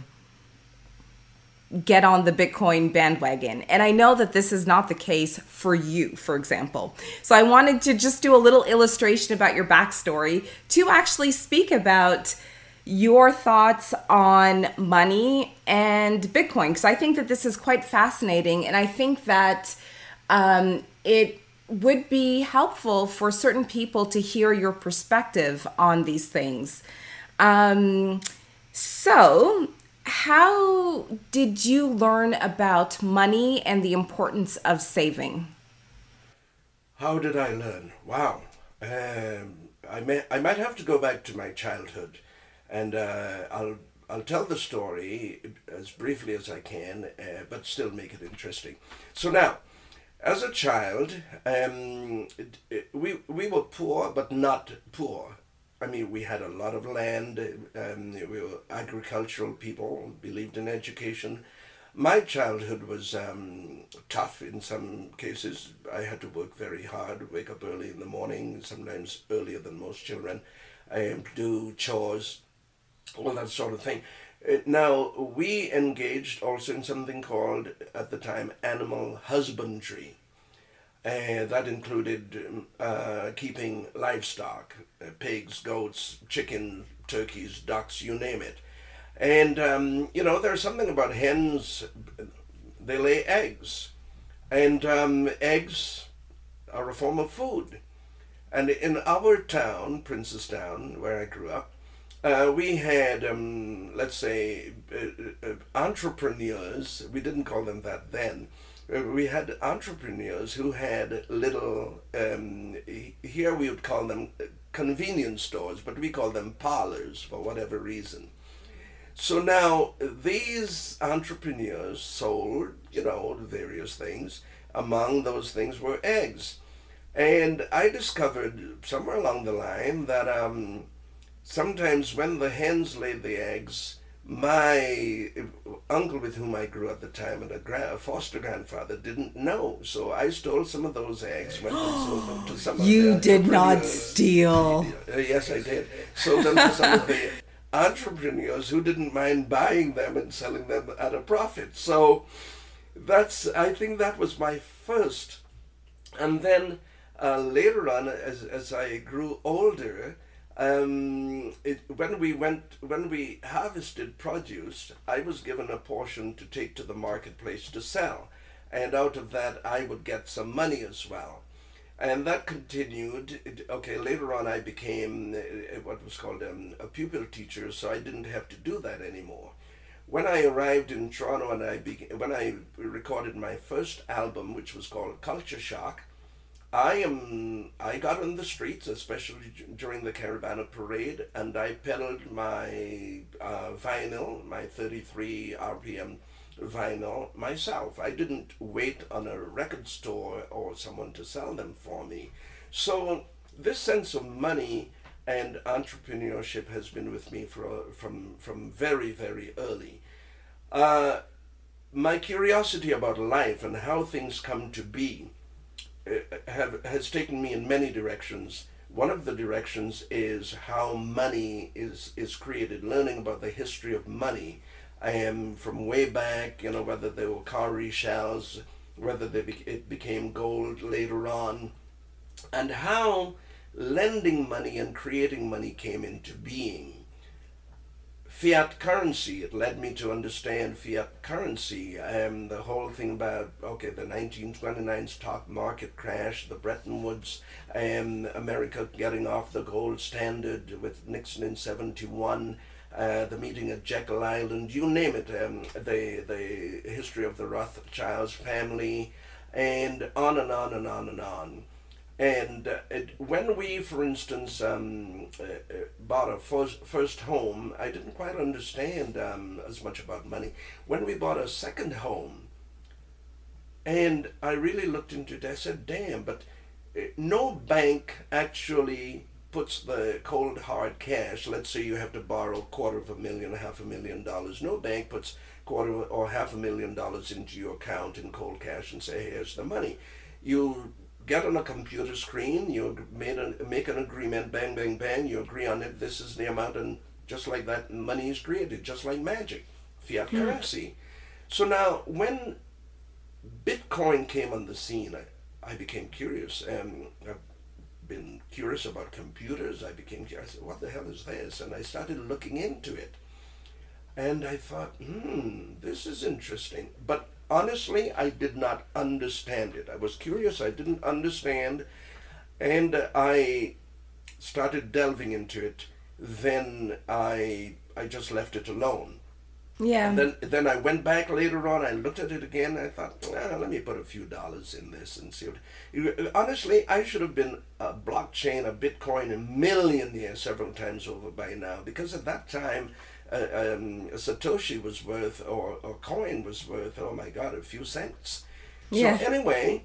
get on the Bitcoin bandwagon. And I know that this is not the case for you, for example. So I wanted to just do a little illustration about your backstory to actually speak about your thoughts on money and Bitcoin, because I think that this is quite fascinating. And I think that um, it would be helpful for certain people to hear your perspective on these things. Um, so, how did you learn about money and the importance of saving? How did I learn? Wow. Um, I may I might have to go back to my childhood, and uh, I'll I'll tell the story as briefly as I can, uh, but still make it interesting. So now, as a child, um, we we were poor, but not poor. I mean, we had a lot of land. Um, we were agricultural people, believed in education. My childhood was um, tough in some cases. I had to work very hard, wake up early in the morning, sometimes earlier than most children, um, do chores, all that sort of thing. Uh, now, we engaged also in something called, at the time, animal husbandry. Uh, that included um, uh, keeping livestock, pigs, goats, chickens, turkeys, ducks, you name it. And, um, you know, there's something about hens, they lay eggs. And um, eggs are a form of food. And in our town, Princestown, where I grew up, uh, we had, um, let's say, uh, uh, entrepreneurs. We didn't call them that then uh, we had entrepreneurs who had little, um, here we would call them convenience stores, but we call them parlors for whatever reason. So now these entrepreneurs sold, you know, various things. Among those things were eggs. And I discovered somewhere along the line that um, sometimes when the hens laid the eggs, my uncle with whom I grew at the time and a, a, foster grandfather didn't know. So I stole some of those eggs, went and sold them to some You did not steal. Uh, yes, I did. Sold them to some of the entrepreneurs who didn't mind buying them and selling them at a profit. So that's, I think that was my first. And then uh, later on, as, as I grew older, um, it, when we went when we harvested produce, I was given a portion to take to the marketplace to sell, and out of that I would get some money as well, and that continued. Okay, later on I became uh, what was called um, a pupil teacher, so I didn't have to do that anymore. When I arrived in Toronto and I began, when I recorded my first album, which was called Culture Shock I am. I got on the streets, especially during the Caribana parade, and I peddled my uh, vinyl, my 33 RPM vinyl myself. I didn't wait on a record store or someone to sell them for me. So this sense of money and entrepreneurship has been with me for, from from very very early. Uh, my curiosity about life and how things come to be Uh, have has taken me in many directions. One of the directions is how money is is created. Learning about the history of money, I am from way back. You know whether they were cowrie shells, whether they be, it became gold later on, and how lending money and creating money came into being fiat currency. It led me to understand fiat currency. Um, the whole thing about, okay, the 1929 stock market crash, the Bretton Woods, um, America getting off the gold standard with Nixon in 71, uh, the meeting at Jekyll Island, you name it, um, the, the history of the Rothschilds family, and on and on and on and on. And uh, it, when we, for instance, um, uh, uh, bought a first, first home, I didn't quite understand um, as much about money. When we bought a second home, and I really looked into it, I said, damn, but uh, no bank actually puts the cold hard cash. Let's say you have to borrow a quarter of a million, half a million dollars. No bank puts quarter or half a million dollars into your account in cold cash and say, here's the money. You get on a computer screen, you made a, make an agreement, bang, bang, bang, you agree on it, this is the amount, and just like that, money is created, just like magic, fiat mm. currency. So now, when Bitcoin came on the scene, I, I became curious. and I've been curious about computers. I became curious, what the hell is this? And I started looking into it. And I thought, hmm, this is interesting. But honestly, I did not understand it. I was curious, I didn't understand, and I started delving into it. Then I I just left it alone. Yeah. And then then I went back later on. I looked at it again. I thought, well, let me put a few dollars in this and see what. Honestly, I should have been a blockchain, a Bitcoin, a millionaire several times over by now because at that time a, um, a Satoshi was worth, or a coin was worth, oh my God, a few cents. Yeah. So anyway,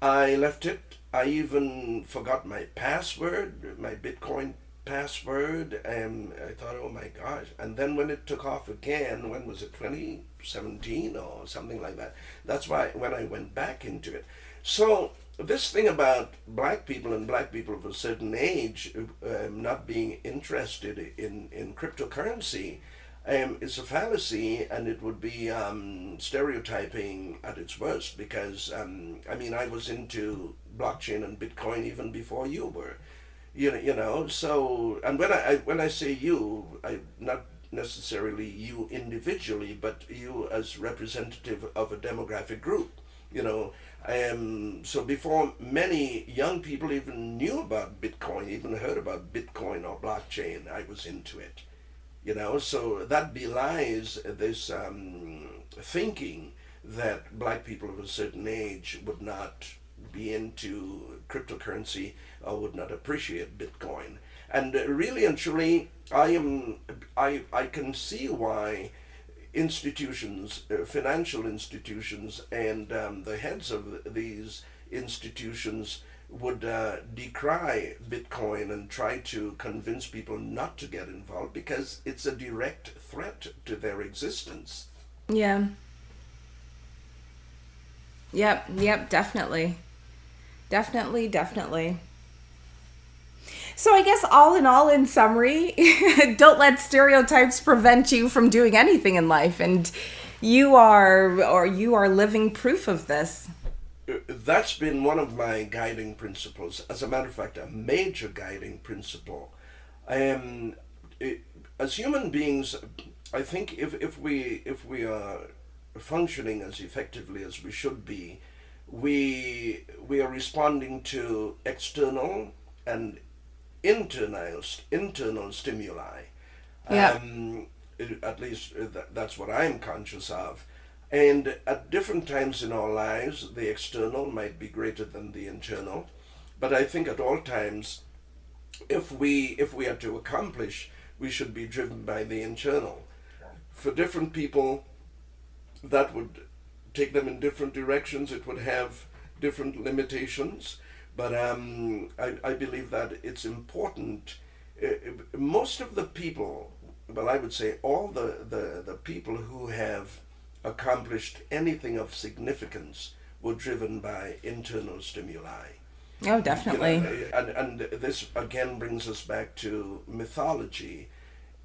I left it. I even forgot my password, my Bitcoin password, and I thought, oh my gosh. And then when it took off again, when was it, 2017 or something like that? That's why when I went back into it. So this thing about black people and black people of a certain age um, not being interested in, in cryptocurrency um, is a fallacy and it would be um, stereotyping at its worst because, um, I mean, I was into blockchain and Bitcoin even before you were. You know, you know so, and when I, I when I say you, I not necessarily you individually, but you as representative of a demographic group. You know, um, so before many young people even knew about Bitcoin, even heard about Bitcoin or blockchain, I was into it. You know, so that belies this um, thinking that black people of a certain age would not be into cryptocurrency or would not appreciate Bitcoin. And really and truly, I am I I can see why institutions, uh, financial institutions, and um, the heads of these institutions would uh, decry Bitcoin and try to convince people not to get involved because it's a direct threat to their existence. Yeah. Yep, yep, definitely. Definitely, definitely. So I guess all in all, in summary, don't let stereotypes prevent you from doing anything in life, and you are or you are living proof of this. That's been one of my guiding principles. As a matter of fact, a major guiding principle. Um, it, as human beings, I think if, if we if we are functioning as effectively as we should be, we we are responding to external and internal internal stimuli. Yeah. Um, at least uh, that's what I'm conscious of. And at different times in our lives, the external might be greater than the internal. But I think at all times, if we if we are to accomplish, we should be driven by the internal. For different people, that would take them in different directions. It would have different limitations. But um, I, I believe that it's important. Uh, most of the people, well, I would say all the, the, the people who have accomplished anything of significance were driven by internal stimuli. Oh, definitely. You know, and, and this again brings us back to mythology.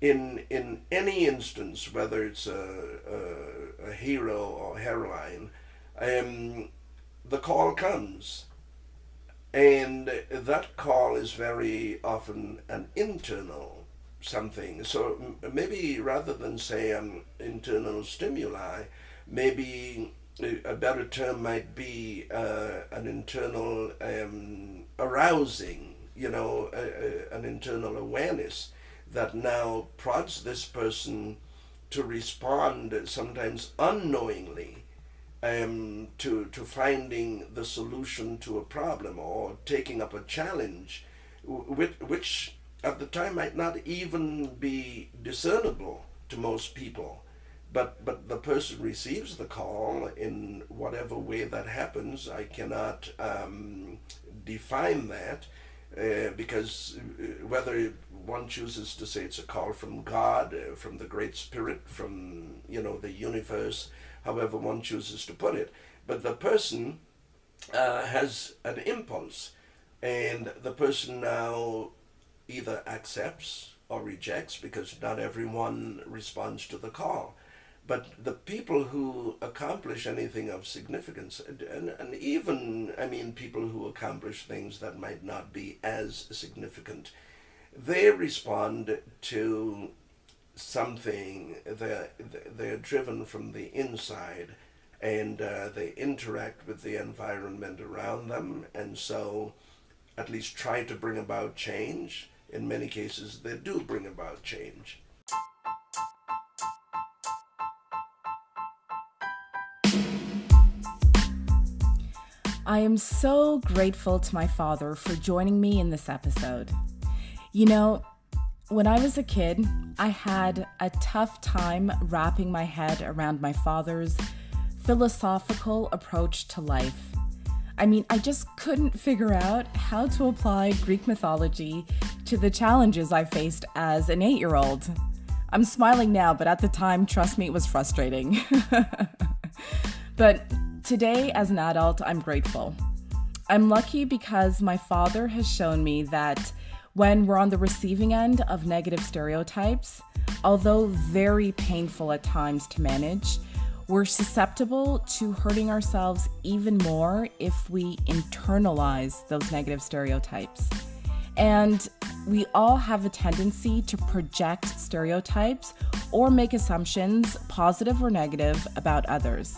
In, in any instance, whether it's a, a, a hero or heroine, um, the call comes and that call is very often an internal something. So maybe rather than say an internal stimuli, maybe a better term might be uh, an internal um, arousing, you know, an internal awareness that now prods this person to respond sometimes unknowingly um, to, to finding the solution to a problem or taking up a challenge, which, which at the time might not even be discernible to most people. But, but the person receives the call in whatever way that happens. I cannot um, define that uh, because uh, whether one chooses to say it's a call from God, uh, from the Great Spirit, from you know the universe, however one chooses to put it, but the person uh, has an impulse, and the person now either accepts or rejects because not everyone responds to the call. But the people who accomplish anything of significance, and, and even, I mean, people who accomplish things that might not be as significant, they respond to something, they're, they're driven from the inside and uh, they interact with the environment around them and so at least try to bring about change. In many cases, they do bring about change. I am so grateful to my father for joining me in this episode. You know, when I was a kid, I had a tough time wrapping my head around my father's philosophical approach to life. I mean, I just couldn't figure out how to apply Greek mythology to the challenges I faced as an eight year old. I'm smiling now, but at the time, trust me, it was frustrating. but Today, as an adult, I'm grateful. I'm lucky because my father has shown me that when we're on the receiving end of negative stereotypes, although very painful at times to manage, we're susceptible to hurting ourselves even more if we internalize those negative stereotypes. And we all have a tendency to project stereotypes or make assumptions, positive or negative, about others.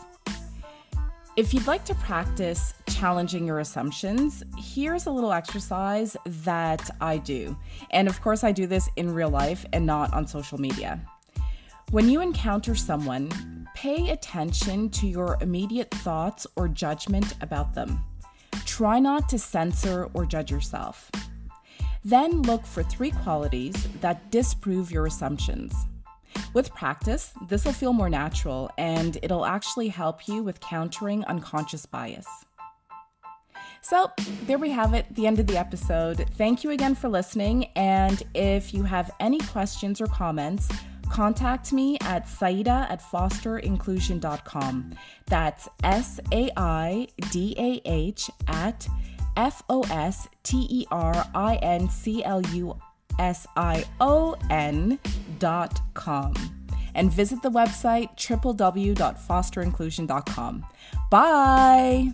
If you'd like to practice challenging your assumptions, here's a little exercise that I do. And of course, I do this in real life and not on social media. When you encounter someone, pay attention to your immediate thoughts or judgment about them. Try not to censor or judge yourself. Then look for three qualities that disprove your assumptions. With practice, this will feel more natural and it'll actually help you with countering unconscious bias. So, there we have it, the end of the episode. Thank you again for listening. And if you have any questions or comments, contact me at saidah at fosterinclusion.com. That's S A I D A H at F O S T E R I N C L U S I O N dot com. And visit the website www.fosterinclusion.com. Bye!